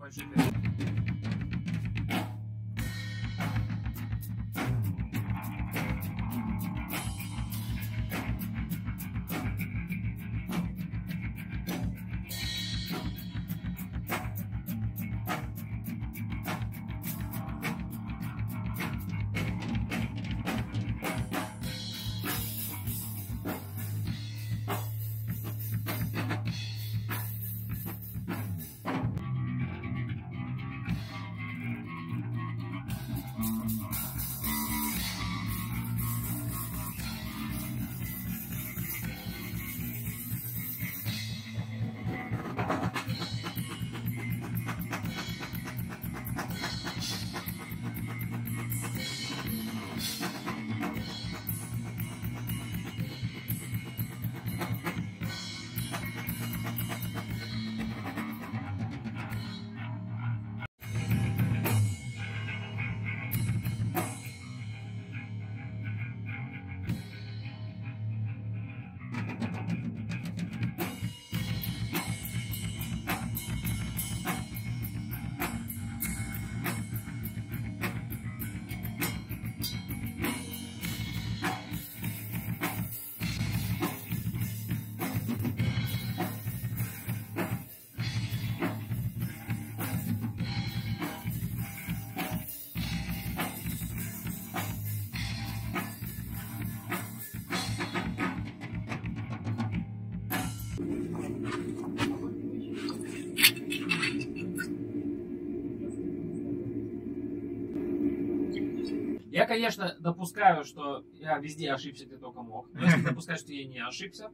конечно, допускаю, что я везде ошибся, где только мог. Но если допускать, что я не ошибся,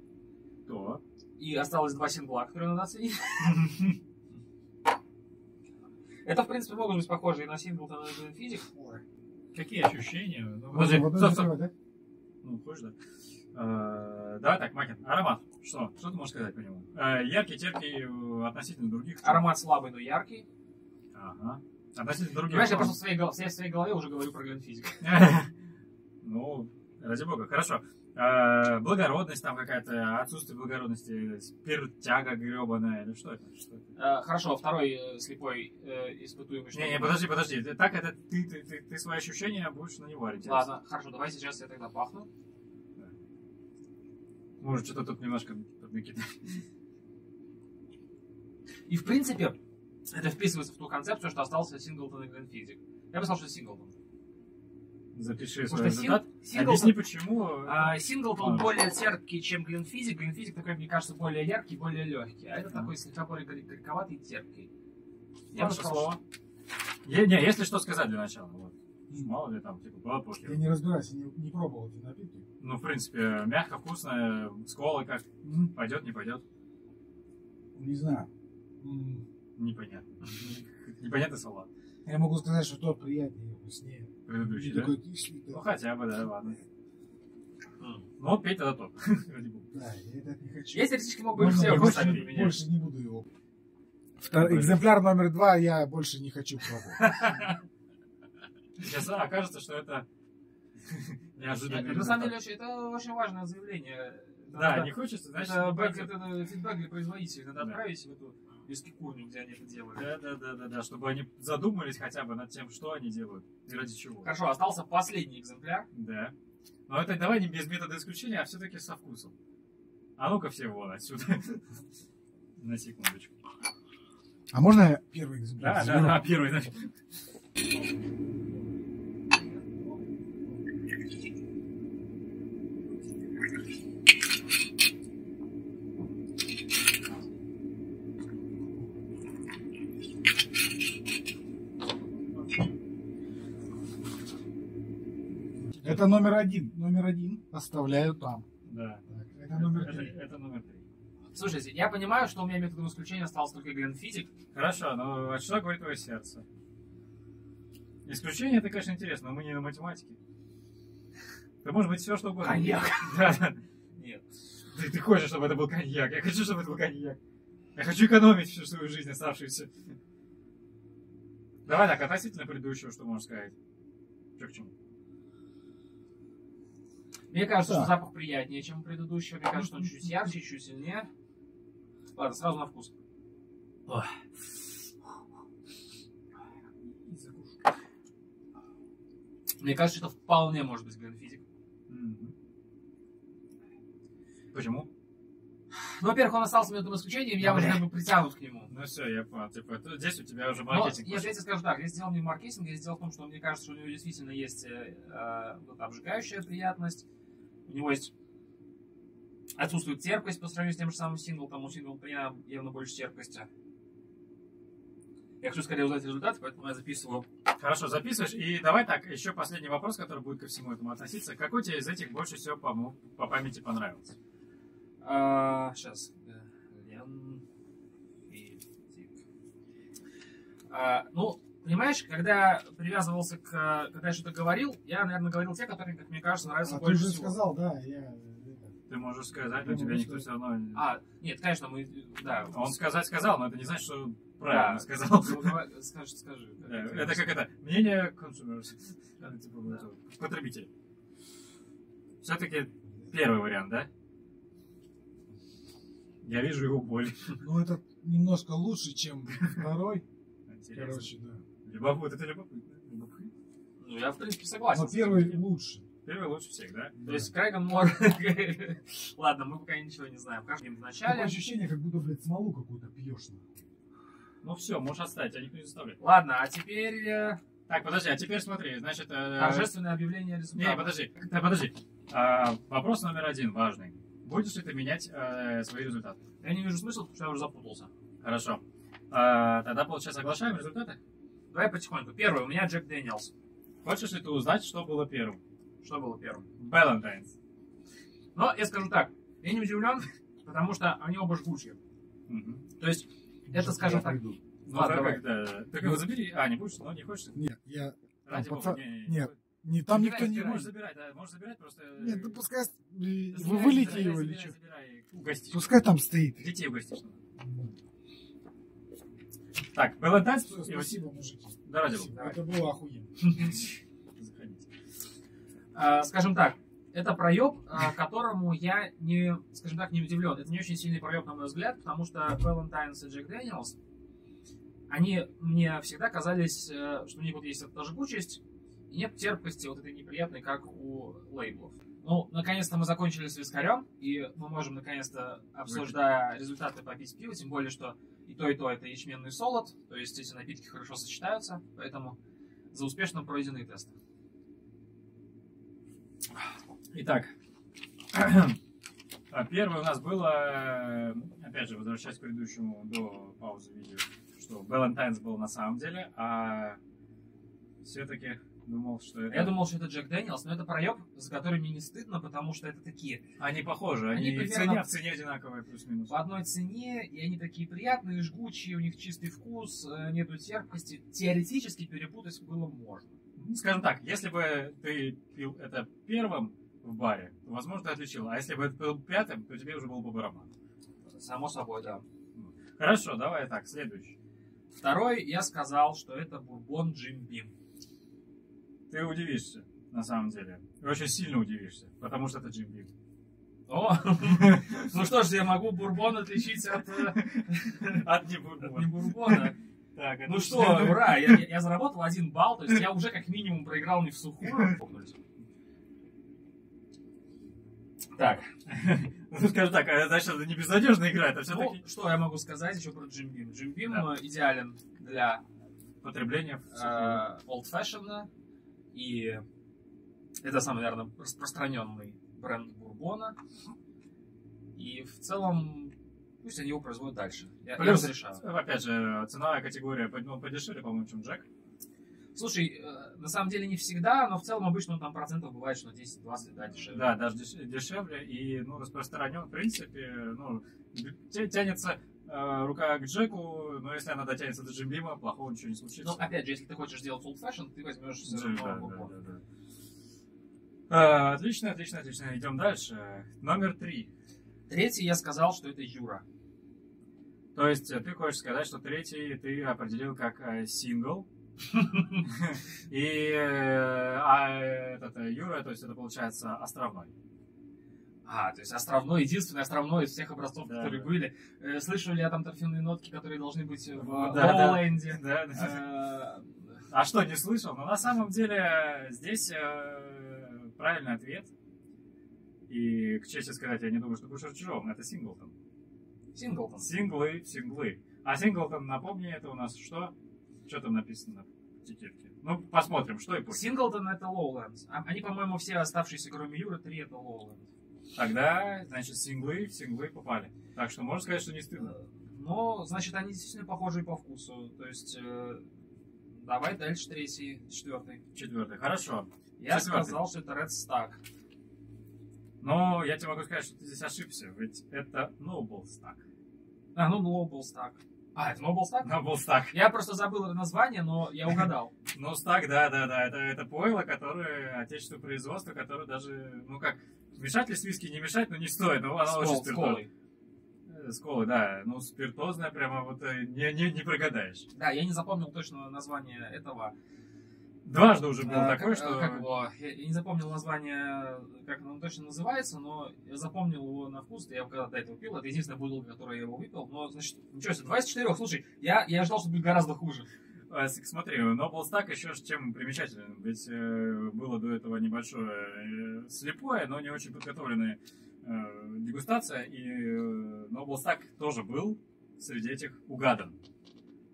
То. и осталось два сингла, которые надо оценить. Это, в принципе, могут быть похожи и на сингл, и Physics. Какие ощущения? Ну, Подожди, подожди, стоп? Ну, хочешь, да? Давай так, Макин, аромат. Что? Что ты можешь сказать по нему? Э, Яркий, терпкий э, относительно других. Аромат слабый, но яркий. Ага. Относительно других. Понимаешь, я просто в своей, в своей голове уже говорю про Physics. Ну, ради бога. Хорошо. Э, Благородность там какая-то, отсутствие благородности, спиртяга гребаная, или что это? Что это? Э, Хорошо, второй э, слепой э, испытуемый. Не, не, подожди, подожди. Ты- Так это ты, ты, ты, ты свои ощущения будешь на него ориентироваться. Ладно, хорошо, давай сейчас я тогда пахну. Да. Может, что-то тут немножко накидать. И, в принципе, это вписывается в ту концепцию, что остался Синглтон и Гленфидик. Я бы сказал, что Синглтон. Запиши свой результат. Синглтон, Объясни, почему. А, Синглтон а. более терпкий, чем Гленфидик. Гленфидик такой, мне кажется, более яркий, более легкий. А это а. такой слегка более горьковатый и терпкий. Я бы сказал, я, не, если что сказать для начала. Вот. Мало ли там, типа, было похер. Я не разбираюсь, не, не пробовал эти напитки. Ну, в принципе, мягко, вкусно, с колой как. Mm. Пойдет, не пойдет. Не знаю. Непонятно. Непонятный салат. Я могу сказать, что тот приятнее, вкуснее. Предыдущий, да? Такой да? Ну, хотя бы, да, ладно. Ну, вот пей тогда тот. Да, я этот не хочу. Я теоретически мог бы все больше, больше не буду его. Втор... Экземпляр номер два я больше не хочу пробовать. Сейчас окажется, что это неожиданно. На самом деле, это очень важное заявление. Да, не хочется, значит... Это фидбэк для производителей. Надо отправить в эту вискикурню, где они это делают. Да, да, да, да, да, чтобы они задумались хотя бы над тем, что они делают и ради чего. Хорошо, остался последний экземпляр. Да. Но это давай не без метода исключения, а все-таки со вкусом. А ну-ка все вон отсюда. На секундочку. А можно я первый экземпляр? Да, да, да, первый, Это номер один. Номер один оставляю там. Да. Так, это номер три. Это, это номер три. Слушайте, я понимаю, что у меня методом исключения остался только Гленфизик. Хорошо, но а что говорит твое сердце? Исключение это, конечно, интересно, но мы не на математике. Это может быть все, что угодно. Коньяк. Да, да. Нет. Ты, ты хочешь, чтобы это был коньяк. Я хочу, чтобы это был коньяк. Я хочу экономить всю свою жизнь оставшуюся. Давай так, относительно предыдущего, что можешь сказать? Что к чему? Мне кажется, да. что запах приятнее, чем у предыдущего. Мне кажется, что он чуть ярче, чуть сильнее. Ладно, сразу на вкус. Мне кажется, это вполне может быть Гленфизик. Mm-hmm. Почему? Ну, во-первых, он остался методом исключением, я уже как бы притянут к нему. Ну все, я понял. Типа, здесь у тебя уже маркетинг. Но, если я тебе скажу так, я сделал не маркетинг, я сделал в том, что мне кажется, что у него действительно есть э, э, вот, обжигающая приятность, у него есть отсутствует терпкость по сравнению с тем же самым синглом, у сингл явно больше терпкости. Я хочу скорее узнать результаты, поэтому я записываю. Хорошо, записываешь. И давай так, еще последний вопрос, который будет ко всему этому относиться. Какой тебе из этих больше всего по, по памяти понравился? А, сейчас. Лен... А, ну, понимаешь, когда привязывался к... Когда я что-то говорил, я, наверное, говорил те, которые, как мне кажется, нравятся а больше ты же всего. сказал, да, я... Ты можешь сказать, но тебя никто все равно... А, нет, конечно, мы... Да. Он сказать сказал, но это не значит, что правильно да. сказал. Ну, скажи, скажи. Это как это, мнение consumers, типа, потребителей. Все-таки первый вариант, да? Я вижу его боль. Ну, это немножко лучше, чем второй. Интересно. Короче, да. Любопытно, это любопытно. Ну, я, в принципе, согласен. Но первый лучше. Первый лучше всех, да? То есть Крэгон Мор... Ладно, мы пока ничего не знаем. Как в начале... Такое ощущение, как будто, блядь, смолу какую-то пьешь. Ну все, можешь оставить, а никто не заставляет. Ладно, а теперь... Э, так, подожди, а теперь смотри, значит... Э... Торжественное объявление результата. Не, подожди, да, подожди. А, вопрос номер один, важный. Будешь ли ты менять э, свои результаты? Я не вижу смысла, потому что я уже запутался. Хорошо. А, тогда, получается, соглашаем результаты? Давай потихоньку. Первый, у меня Джек Дэниелс. Хочешь ли ты узнать, что было первым? Что было первым? Valentine's. Но я скажу так, я не удивлен, потому что они оба жгучие. Угу. То есть, это, скажем так... Ну, Ладно, давай. Когда... Ты его забери. А, не будешь? Но не хочешь? Нет, я... Ради бога, не, не, Нет, не, там забирай, никто не забирай, может. забирать, да, можешь забирать просто... Нет, ну пускай... Забирай, вы вылейте забирай, его или что? Пускай там стоит. Детей угостишь. Так, Valentine's... Спасибо, мужики. Да, ради бога. Это было охуенно. А, скажем так, это проеб, а, которому я не, скажем так, не удивлен. Это не очень сильный проеб, на мой взгляд, потому что Valentine's и Джек Дэниелс, они мне всегда казались, э, что у них вот есть эта жгучесть, и нет терпкости вот этой неприятной, как у лейблов. Ну, наконец-то мы закончили с вискарем, и мы можем, наконец-то, обсуждая результаты, попить пиво, тем более, что и то, и то это ячменный солод, то есть эти напитки хорошо сочетаются, поэтому за успешно пройденные тесты. Итак, а первое у нас было, опять же, возвращаясь к предыдущему до паузы видео, что Valentine's был на самом деле, а все-таки думал, что это... Я думал, что это Джек Дэниелс, но это проеб, за который мне не стыдно, потому что это такие... Они похожи, они, они примерно... в цене одинаковые плюс-минус. По одной цене, и они такие приятные, жгучие, у них чистый вкус, э, нету терпкости. Теоретически перепутать было можно. Скажем так, если бы ты пил это первым в баре, то, возможно, ты отличил. А если бы это был пятым, то тебе уже был бы барабан. Само собой, да. Хорошо, давай так, следующий. Второй я сказал, что это бурбон Джим Бим. Ты удивишься, на самом деле. Очень сильно удивишься, потому что это Джим Бим. О, ну что ж, я могу бурбон отличить от, э, от не бурбона. Так, ну что, ура, я, я заработал один балл, то есть я уже как минимум проиграл не в сухую. Так. Ну, скажем так, а, значит, это не безнадежная игра, это все-таки... Ну, что я могу сказать еще про Джим Бим? Джим Бим да. идеален для потребления э, old fashion и это самый, наверное, распространенный бренд бурбона. И в целом пусть они его производят дальше. Я, Плюс, я разрешаю. Опять же, ценовая категория ну, подешевле, по-моему, чем Джек. Слушай, э, на самом деле не всегда, но в целом обычно там процентов бывает, что 10-20, да, дешевле. Да, даже дешевле и, ну, распространен, в принципе, ну, тянется рука к Джеку, но если она дотянется до Джимбима, плохого ничего не случится. Ну, опять же, если ты хочешь сделать old fashion, ты возьмешь все равно да, да, да, да. А, отлично, отлично, отлично. Идем дальше. Номер три. Третий я сказал, что это Юра. То есть э, ты хочешь сказать, что третий ты определил как э, сингл, и э, а этот Юра, то есть это получается островной. А, то есть островной, единственный островной из всех образцов, да, которые да. были. Э, слышал ли я там торфяные нотки, которые должны быть в да, Лоуленде? Да, да. Э, а что, не слышал? Но ну, на самом деле здесь э, правильный ответ. И, к чести сказать, я не думаю, что Бушер Чижом, это Синглтон. Синглтон. Синглы, синглы. А Синглтон, напомни, это у нас что? Что там написано в этикетке? Ну, посмотрим, что и пусть. Синглтон это Лоуленд. Они, по-моему, все оставшиеся, кроме Юры, три это Лоуленд. Тогда, значит, синглы в синглы попали. Так что можно сказать, что не стыдно. Ну, значит, они действительно похожи по вкусу. То есть, э, давай дальше третий, четвертый. Четвертый, хорошо. Я Четвертый. сказал, что это Red Stack. Но я тебе могу сказать, что ты здесь ошибся, ведь это Noble Stack. А, ну Noble Stack. А, это Noble Stack? Noble Stack. Я просто забыл название, но я угадал. Ну, Stack, да, да, да. Это, это пойло, которое отечественное производство, которое даже, ну как, Мешать ли с виски не мешать, но не стоит. Но она очень спиртозная. С колой, да. Ну, спиртозная прямо вот э, не, не, не прогадаешь. Да, я не запомнил точно название этого. Дважды уже был а, такой, как, что... Как его? Я, я не запомнил название, как он точно называется, но я запомнил его на вкус, я его когда до этого пил. Это единственная бутылка, которую я его выпил. Но, значит, ничего себе, 24. Слушай, я, я ждал, что будет гораздо хуже. А, смотри, Noble Stack еще чем примечателен, ведь э, было до этого небольшое э, слепое, но не очень подготовленная э, дегустация, и э, Noble Stack тоже был среди этих угадан.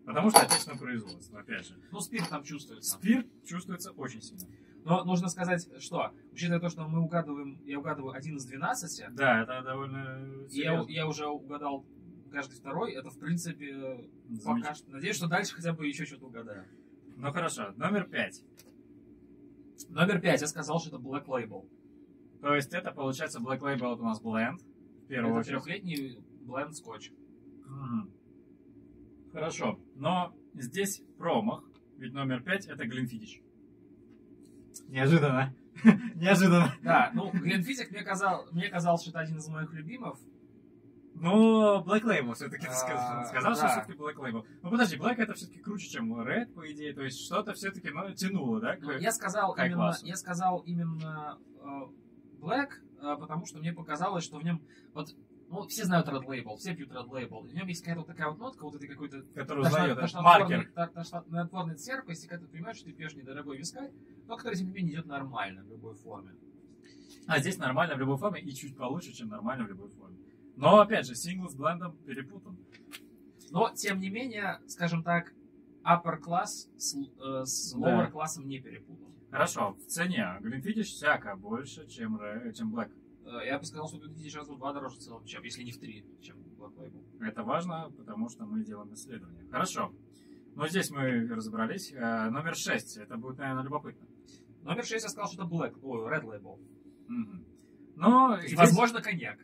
Потому что отечественное производство, опять же. Ну, спирт там чувствуется. Спирт чувствуется очень сильно. Но нужно сказать, что, учитывая то, что мы угадываем, я угадываю один из 12. Да, это довольно я, я уже угадал каждый второй, это, в принципе, пока что... Надеюсь, что дальше хотя бы еще что-то угадаю. Ну, хорошо. Номер пять. Номер пять. Я сказал, что это Black Label. То есть это, получается, Black Label это у нас бленд. Это трехлетний бленд скотч. Хорошо. Но здесь промах. Ведь номер пять это Глинфидич. Неожиданно. Неожиданно. Да, ну, Глинфидик мне, казал, мне казалось, что это один из моих любимых. Ну, Black Label все-таки ты сказал, сказал что все-таки Black Label. Ну подожди, Black это все-таки круче, чем Red, по идее, то есть что-то все-таки ну, тянуло, да? Ну, я сказал именно, я сказал именно э, Black, э, потому что мне показалось, что в нем вот ну, все знают Red Label, все пьют Red Label. И в нем есть какая-то вот такая вот нотка, вот этой какой-то... Которую знает, маркер. Тошнотворный терпкость, и когда ты понимаешь, что ты пьешь недорогой вискарь, но который, тем не менее, идет нормально в любой форме. А здесь нормально в любой форме и чуть получше, чем нормально в любой форме. Но, опять же, сингл с блендом перепутан. Но, тем не менее, скажем так, upper класс с, э, с lower да. классом не перепутан. Хорошо, в цене Глинфидиш всяко больше, чем, чем Black. Э, я бы сказал, что Глинфидиш раз в два дороже в целом, чем, если не в три, чем Black Label. Это важно, потому что мы делаем исследования. Хорошо. Ну, здесь мы разобрались. Э, номер шесть. Это будет, наверное, любопытно. Номер шесть я сказал, что это Black, ой, Red Label. Угу. Но и, здесь... возможно, коньяк.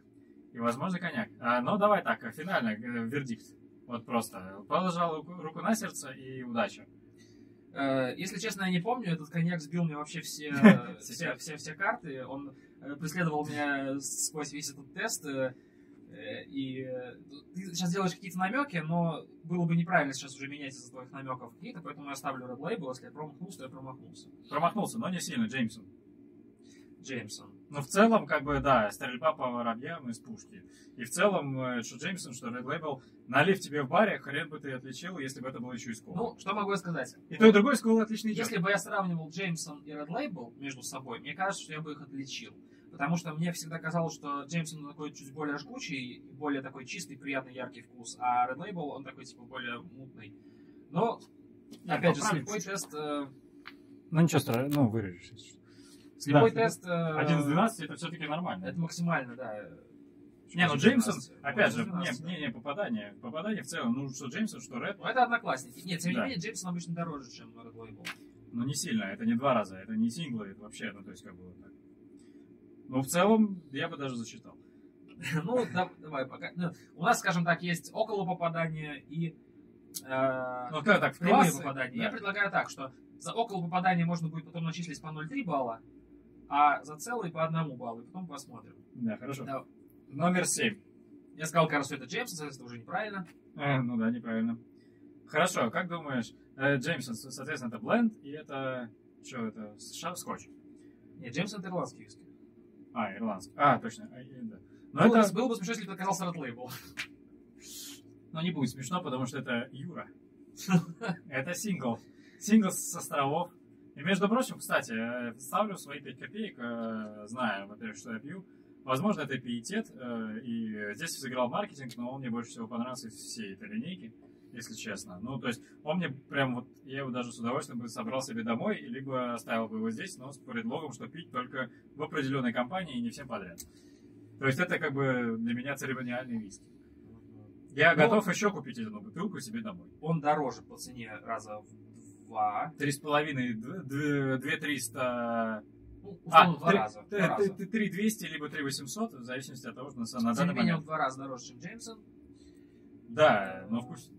И, возможно, коньяк. А, ну, давай так, финальный э, вердикт. Вот просто. Положил руку на сердце и удача. Э, если честно, я не помню, этот коньяк сбил мне вообще все, все, все, все карты. Он э, преследовал меня сквозь весь этот тест. И ты сейчас делаешь какие-то намеки, но было бы неправильно сейчас уже менять из-за твоих намеков какие-то, поэтому я ставлю Red Label. Если я промахнулся, то я промахнулся. Промахнулся, но не сильно, Джеймсон. Джеймсон. Но в целом, как бы, да, стрельба по воробьям из пушки. И в целом, э, что Джеймсон, что Red Label, налив тебе в баре, хрен бы ты отличил, если бы это было еще из кола. Ну, что могу я сказать? И то, и другое из кола отлично Если бы я сравнивал Джеймсон и Red Label между собой, мне кажется, что я бы их отличил. Потому что мне всегда казалось, что Джеймсон такой чуть более жгучий, более такой чистый, приятный, яркий вкус, а Red Label, он такой, типа, более мутный. Но, я опять же, слепой тест... Э... Ну, ничего страшного, ну, вырежешь. Слепой да, тест... Э, один из 12 это все-таки нормально. Это максимально, да. Не, ну Джеймсон, опять же, не, не, не, попадание. Попадание в целом, ну что Джеймсон, что Ред. Ну это одноклассники. Нет, тем не менее, Джеймсон обычно дороже, чем Red Label. Ну не сильно, это не два раза, это не синглы, это вообще, ну то есть как бы вот так. Ну в целом, я бы даже засчитал. ну, давай, пока. Ну, у нас, скажем так, есть около попадания и э, ну, так, в классы, попадания. Да. Я предлагаю так, что за около попадания можно будет потом начислить по 0,3 балла, а за целый по одному баллу, и потом посмотрим. Да, хорошо. Да. Номер семь. Я сказал, кажется, это Джеймсон, соответственно, уже неправильно. А, ну да, неправильно. Хорошо, как думаешь, э, Джеймсон, соответственно, это бленд, и это... Что это? США, скотч? Нет, Джеймсон это ирландский виски. А, ирландский. А, точно. А, да. Но было, это... было бы смешно, если бы оказался Red Label. Но не будет смешно, потому что это Юра. Это сингл. Сингл с островов. И, между прочим, кстати, э, ставлю свои 5 копеек, э, зная, во-первых, что я пью. Возможно, это пиетет, э, и здесь сыграл маркетинг, но он мне больше всего понравился из всей этой линейки, если честно. Ну, то есть, он мне прям вот, я его даже с удовольствием бы собрал себе домой, либо оставил бы его здесь, но с предлогом, что пить только в определенной компании и не всем подряд. То есть, это как бы для меня церемониальный виски. Я но... готов еще купить одну бутылку себе домой. Он дороже по цене раза в два. Три с половиной, две триста... Ну, условно, а, два раза. Три двести, либо три восемьсот, в зависимости от того, что на, на данный момент. в два раза дороже, чем Джеймсон. Да, но вкус...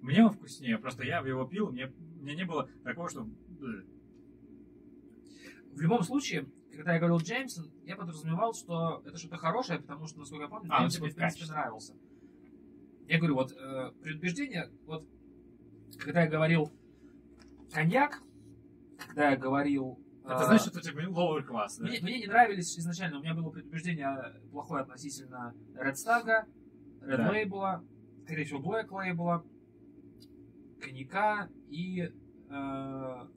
Мне он вкуснее, просто я его пил, мне, мне не было такого, что... В любом случае, когда я говорил Джеймсон, я подразумевал, что это что-то хорошее, потому что, насколько я помню, а, Джеймсон мне, в принципе, нравился. Я говорю, вот, э, предубеждение, вот, когда я говорил коньяк, когда я говорил... Это э, значит, что это типа lower класс, да? Мне, мне не нравились изначально, у меня было предубеждение плохое относительно Red Stag, Red да. Label, скорее всего, Black Label, коньяка и, э, в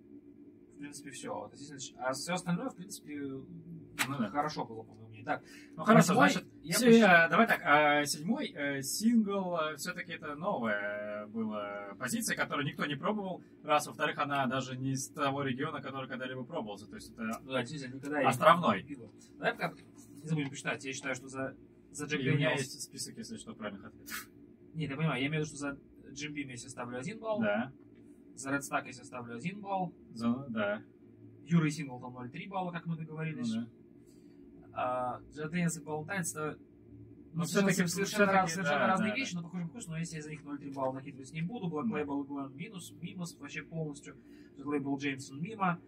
принципе, все. А все остальное, в принципе, ну, да. хорошо было, по Так, ну хорошо, значит, я все, почти... давай так, а седьмой э, сингл э, все-таки это новая была позиция, которую никто не пробовал. Раз, во-вторых, она даже не из того региона, который когда-либо пробовался. То есть это ну, да, никогда островной. Давай пока не забудем почитать. Я считаю, что за, за Джек У меня есть список, если что, правильных ответов. Нет, я понимаю, я имею в виду, что за Джим Бим я себе ставлю один балл. Да. За Red Stack я себе ставлю один балл. За, да. Юра и Сингл там 0,3 балла, как мы договорились. Ну, да. А Джет Деннис и Паунтайнс это ну, все-таки совершенно, раз, совершенно да, разные да, вещи, да. но похожий вкус, но если я за них 0,3 балла накидывать не буду, Black Label Glenn минус, минус вообще полностью, Black Label Джеймсон мимо,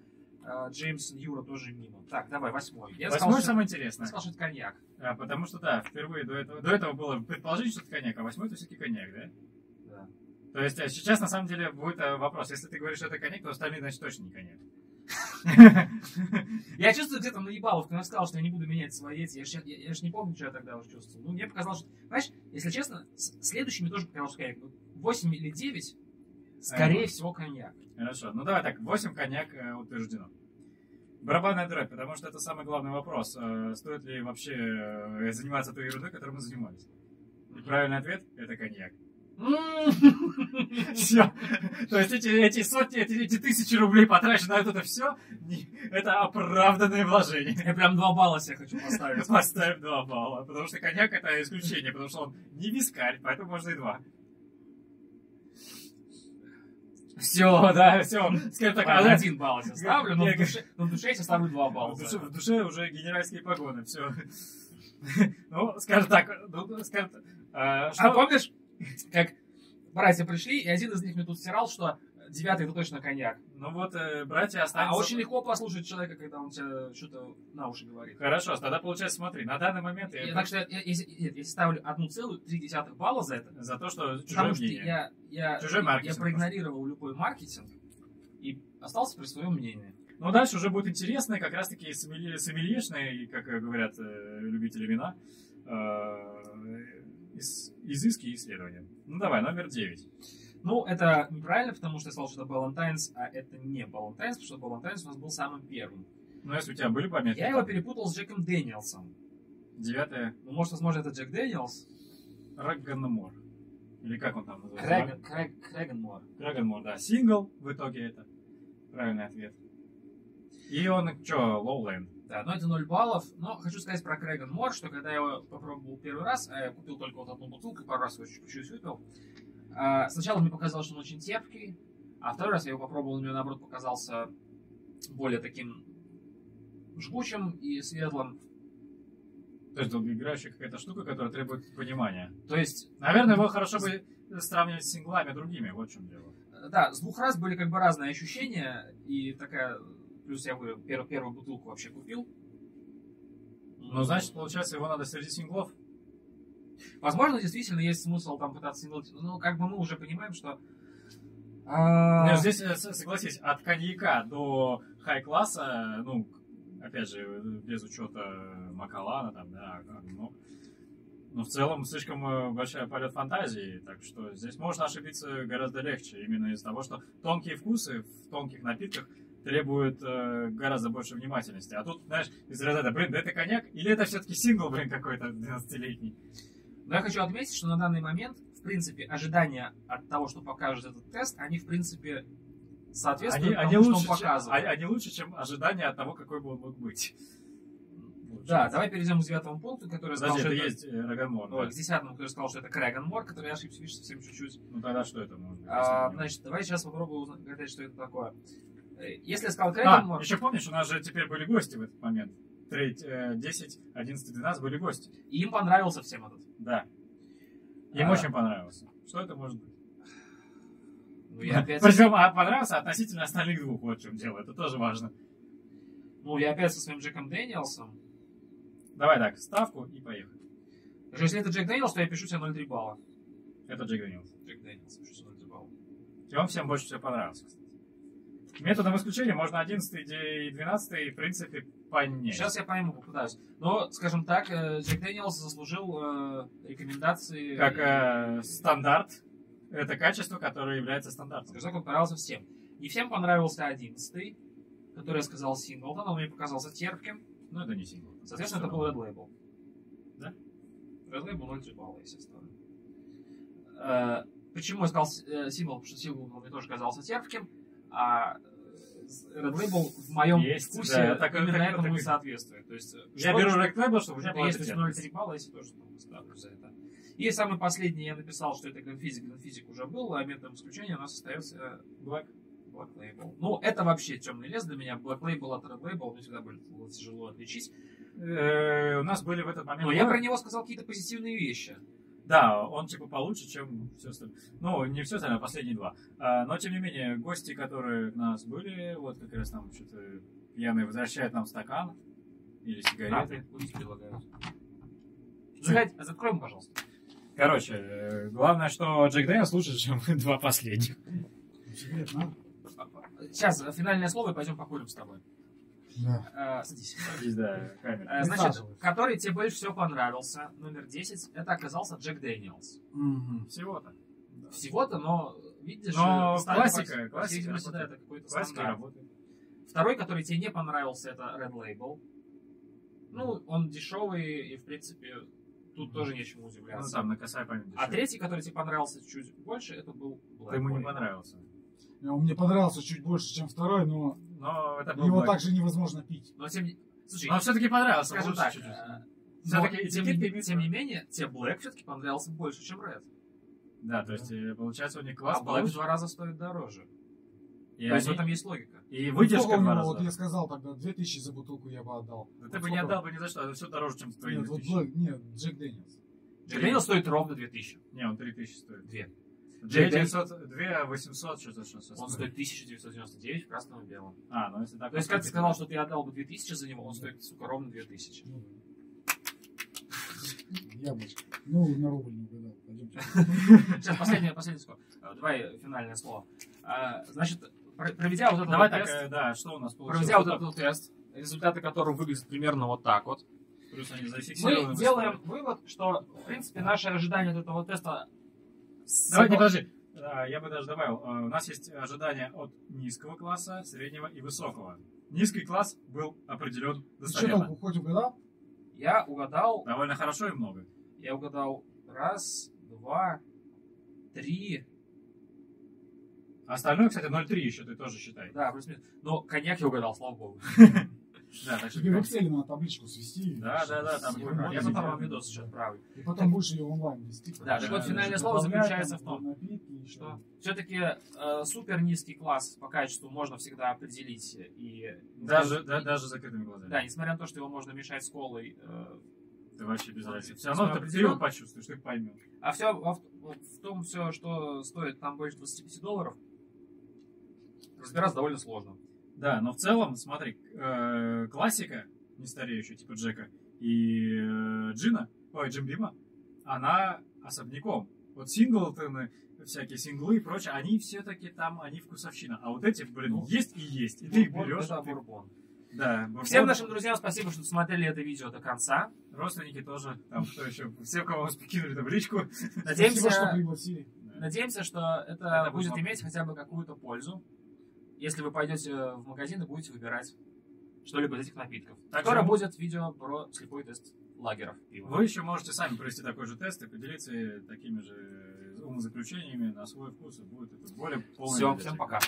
Джеймсон Юра тоже мимо. Так, давай, восьмой. Я восьмой сказал, самое интересное. Я сказал, что это коньяк. А, потому что, да, впервые до этого, до этого было предположить, что это коньяк, а восьмой это все-таки коньяк, да? Да. То есть а сейчас на самом деле будет э, вопрос, если ты говоришь, что это коньяк, то остальные, значит, точно не коньяк. Я чувствую где-то наебалов, когда сказал, что я не буду менять свои эти. Я же я, я ж не помню, что я тогда уже чувствовал. Ну, мне показалось, что... Знаешь, если честно, следующими тоже показалось, коньяк. 8 или 9, скорее всего, коньяк. Хорошо. Ну, давай так, 8 коньяк э, утверждено. Барабанная дробь, потому что это самый главный вопрос. Э, стоит ли вообще э, заниматься той ерундой, которой мы занимались? правильный ответ – это коньяк. Все. То есть эти, эти сотни, эти, эти тысячи рублей потрачены на это все, это оправданное вложение. Я прям два балла себе хочу поставить. Поставим два балла. Потому что коньяк это исключение, потому что он не вискарь, поэтому можно и два. Все, да, все. Скажем так, один балл я ставлю, но в душе, но в душе я ставлю два балла. В душе, в душе уже генеральские погоны, все. Ну, скажем так, ну, скажем, а, что... а помнишь, как братья пришли, и один из них мне тут стирал, что девятый это точно коньяк. Ну вот, э, братья останутся... А очень легко послушать человека, когда он тебе что-то на уши говорит. Хорошо, тогда получается, смотри, на данный момент... Я, Так что я, я, если, если ставлю одну целую три десятых балла за это... За то, что чужое Потому мнение. что я, я, чужой я проигнорировал просто. любой маркетинг и остался при своем мнении. Ну, дальше уже будет интересно, как раз-таки сомельешные, как говорят э, любители вина, э, изыски и исследования. Ну давай, номер 9. Ну, это неправильно, потому что я сказал, что это Ballantine's, а это не Ballantine's, потому что Ballantine's у нас был самым первым. Ну, если у тебя были пометки. Я его перепутал с Джеком Дэниелсом. Девятое. Ну, может, возможно, это Джек Дэниелс? Cragganmore. Или как он там называется? Крэгенмор. Крэгенмор, да. Сингл в итоге это. Правильный ответ. И он, что, Лоуленд. Да, но это 0 баллов. Но хочу сказать про Крэган Мор, что когда я его попробовал первый раз, а я купил только вот одну бутылку, пару раз его чуть-чуть выпил. А, сначала мне показалось, что он очень терпкий, а второй раз я его попробовал, он мне наоборот показался более таким жгучим и светлым. То есть долгоиграющая какая-то штука, которая требует понимания. То есть... Наверное, его хорошо бы сравнивать с синглами другими, вот в чем дело. Да, с двух раз были как бы разные ощущения, и такая Плюс я говорю, первую, первую бутылку вообще купил. Ну, значит, получается, его надо среди синглов. Возможно, действительно есть смысл там пытаться синглить. Ну, как бы мы уже понимаем, что... А... Здесь, э, согласись, от коньяка до хай-класса, ну, опять же, без учета Макалана, там, да, ну, но в целом слишком э, большая полет фантазии, так что здесь можно ошибиться гораздо легче, именно из-за того, что тонкие вкусы в тонких напитках требует э, гораздо больше внимательности. А тут, знаешь, из разряда, блин, да это коньяк, или это все-таки сингл, блин, какой-то 12-летний. Но я хочу отметить, что на данный момент, в принципе, ожидания от того, что покажет этот тест, они, в принципе, соответствуют они, тому, они что он показывает. Они, они лучше, чем ожидания от того, какой бы он мог быть. Да, давай перейдем к девятому пункту, который сказал, что это... есть э, Рагонмор. Да. к десятому, который сказал, что это Крэгонмор, который я ошибся, видишь, совсем чуть-чуть. Ну тогда что это может быть? А, значит, давай сейчас попробую угадать, что это такое. Если я сказал Крейган... А, еще помнишь, у нас же теперь были гости в этот момент. 3, 10, 11, 12 были гости. И им понравился всем этот. Да. Им а... очень понравился. Что это может быть? Ну, я опять... Причем а, понравился относительно остальных двух, вот в чем дело. Это тоже важно. Ну, я опять со своим Джеком Дэниелсом. Давай так, ставку и поехали. Если это Джек Дэниелс, то я пишу тебе 0,3 балла. Это Джек Дэниелс. Джек Дэниелс, пишу тебе 0,3 балла. И он всем больше всего понравился, кстати. Методом исключения можно 11 и 12 в принципе понять. Сейчас я пойму, попытаюсь. Но, скажем так, э, Джек Дэниелс заслужил э, рекомендации... Как э, стандарт. Это качество, которое является стандартом. Скажу так, он понравился всем. Не всем понравился 11 который я сказал Синглтон, он мне показался терпким. Но это не сингл. Соответственно, это был Red Label. Да? Red Label 0 балла, естественно. Э, почему я сказал сингл? Потому что сингл мне тоже казался терпким а Red Label в моем есть, вкусе да, так, именно так, этому так, и соответствует. То есть, я беру Red Label, чтобы у меня было Есть 0,3 балла, если тоже там, ставлю за это. И самый последний я написал, что это Гранфизик. Гранфизик уже был, а методом исключения у нас остается Black, Black Label. Ну, это вообще темный лес для меня. Black Label от Red Label мне всегда было тяжело отличить. Э, у нас были в этот момент... Но я про него сказал какие-то позитивные вещи. Да, он типа получше, чем все остальное. Ну, не все остальное, а последние два. А, но, тем не менее, гости, которые у нас были, вот как раз там что-то пьяные возвращают нам стакан или сигареты. Да, предлагают. Заходи, закроем, пожалуйста. Короче, э, главное, что Джек Дэниелс лучше, чем два последних. Сейчас, финальное слово, и пойдем покурим с тобой. Да. А. Садись, да, камера. Значит, который тебе больше всего понравился, номер 10, это оказался Джек Дэниелс. Угу. Всего-то. Всего-то, но видишь, но классика, по, классика, по, да, это какой-то классика работает. Второй, который тебе не понравился, это Red Label. Ну, он дешевый, и, в принципе, тут тоже нечему удивляться. Ну, там, на косая память А третий, который тебе понравился чуть больше, это был Black Ты ему не понравился. Он мне понравился чуть больше, чем второй, но, но это его Black. также невозможно пить. Но тем Слушай, но все-таки понравился. Скажем так, чуть-чуть. Э, все-таки, тем, не, тем не менее, тебе Black все-таки понравился больше, чем Red. Да, то есть, э, получается, у них класс а Black в два раза стоит дороже. И то есть в этом есть логика. И выдержка ну, два Вот я сказал тогда, 2000 за бутылку я бы отдал. Да ты бы не отдал бы ни за что, это все дороже, чем твои Нет, 2000. вот Black, нет, Джек Дэниелс. Джек Дэниелс стоит ровно 2000. Не, он 3000 стоит. Две. Джей 900, 2 800, что-то что Он стоит 1999 в красном и белом. А, ну если так... То есть, как ты сказал, что ты отдал бы 2000 за него, он стоит, сука, ровно 2000. Яблочко. Ну, на рубль не угадал. Пойдемте. Сейчас, последнее, последнее слово. Давай финальное слово. А, значит, проведя вот этот Давай так, тест, да, что у нас получилось? Проведя вот этот тест, результаты которого выглядят примерно вот так вот. Плюс они зафиксированы. Мы делаем вывод, что, в принципе, наши ожидания от этого теста Давай, не подожди. Я бы даже добавил, э, у нас есть ожидания от низкого класса, среднего и высокого. Низкий класс был определен достоверно. Ты что, хоть угадал? Я угадал... Довольно хорошо и много. Я угадал раз, два, три... Остальное, кстати, 0,3 еще ты тоже считай. Да, плюс-минус. Но коньяк я угадал, слава богу. Да, так Тебе в Excel надо табличку свести. Да, да, да, там Я потом вам видос сейчас отправлю. И потом будешь ее онлайн вести. Да, так вот финальное слово заключается в том, что все-таки э, супер низкий класс по качеству можно всегда определить. И даже, да, даже закрытыми глазами. Да, несмотря на то, что его можно мешать с колой. Э, ты вообще без разницы. Все равно ты его почувствуешь, ты поймешь. А все в, в том все, что стоит там больше 25 долларов, разбираться довольно сложно. Да, но в целом, смотри, э, классика, не стареющая, типа Джека, и э, Джина, ой, Джимбима, она особняком. Вот синглтоны, всякие синглы и прочее, они все-таки там, они вкусовщина. А вот эти, блин, ну, есть и есть. И ты их берешь. Это ты... бурбон. Да, бурбон. Всем нашим друзьям спасибо, что смотрели это видео до конца. Родственники тоже, там кто еще, все, кого мы кинули табличку. Надеемся, что пригласили. Надеемся, что это, это будет иметь хотя бы какую-то пользу если вы пойдете в магазин и будете выбирать что-либо из этих напитков. Так Скоро будет видео про слепой тест лагеров пива. Вы еще можете сами провести такой же тест и поделиться такими же умозаключениями на свой вкус, и будет это более полное. Все, всем пока.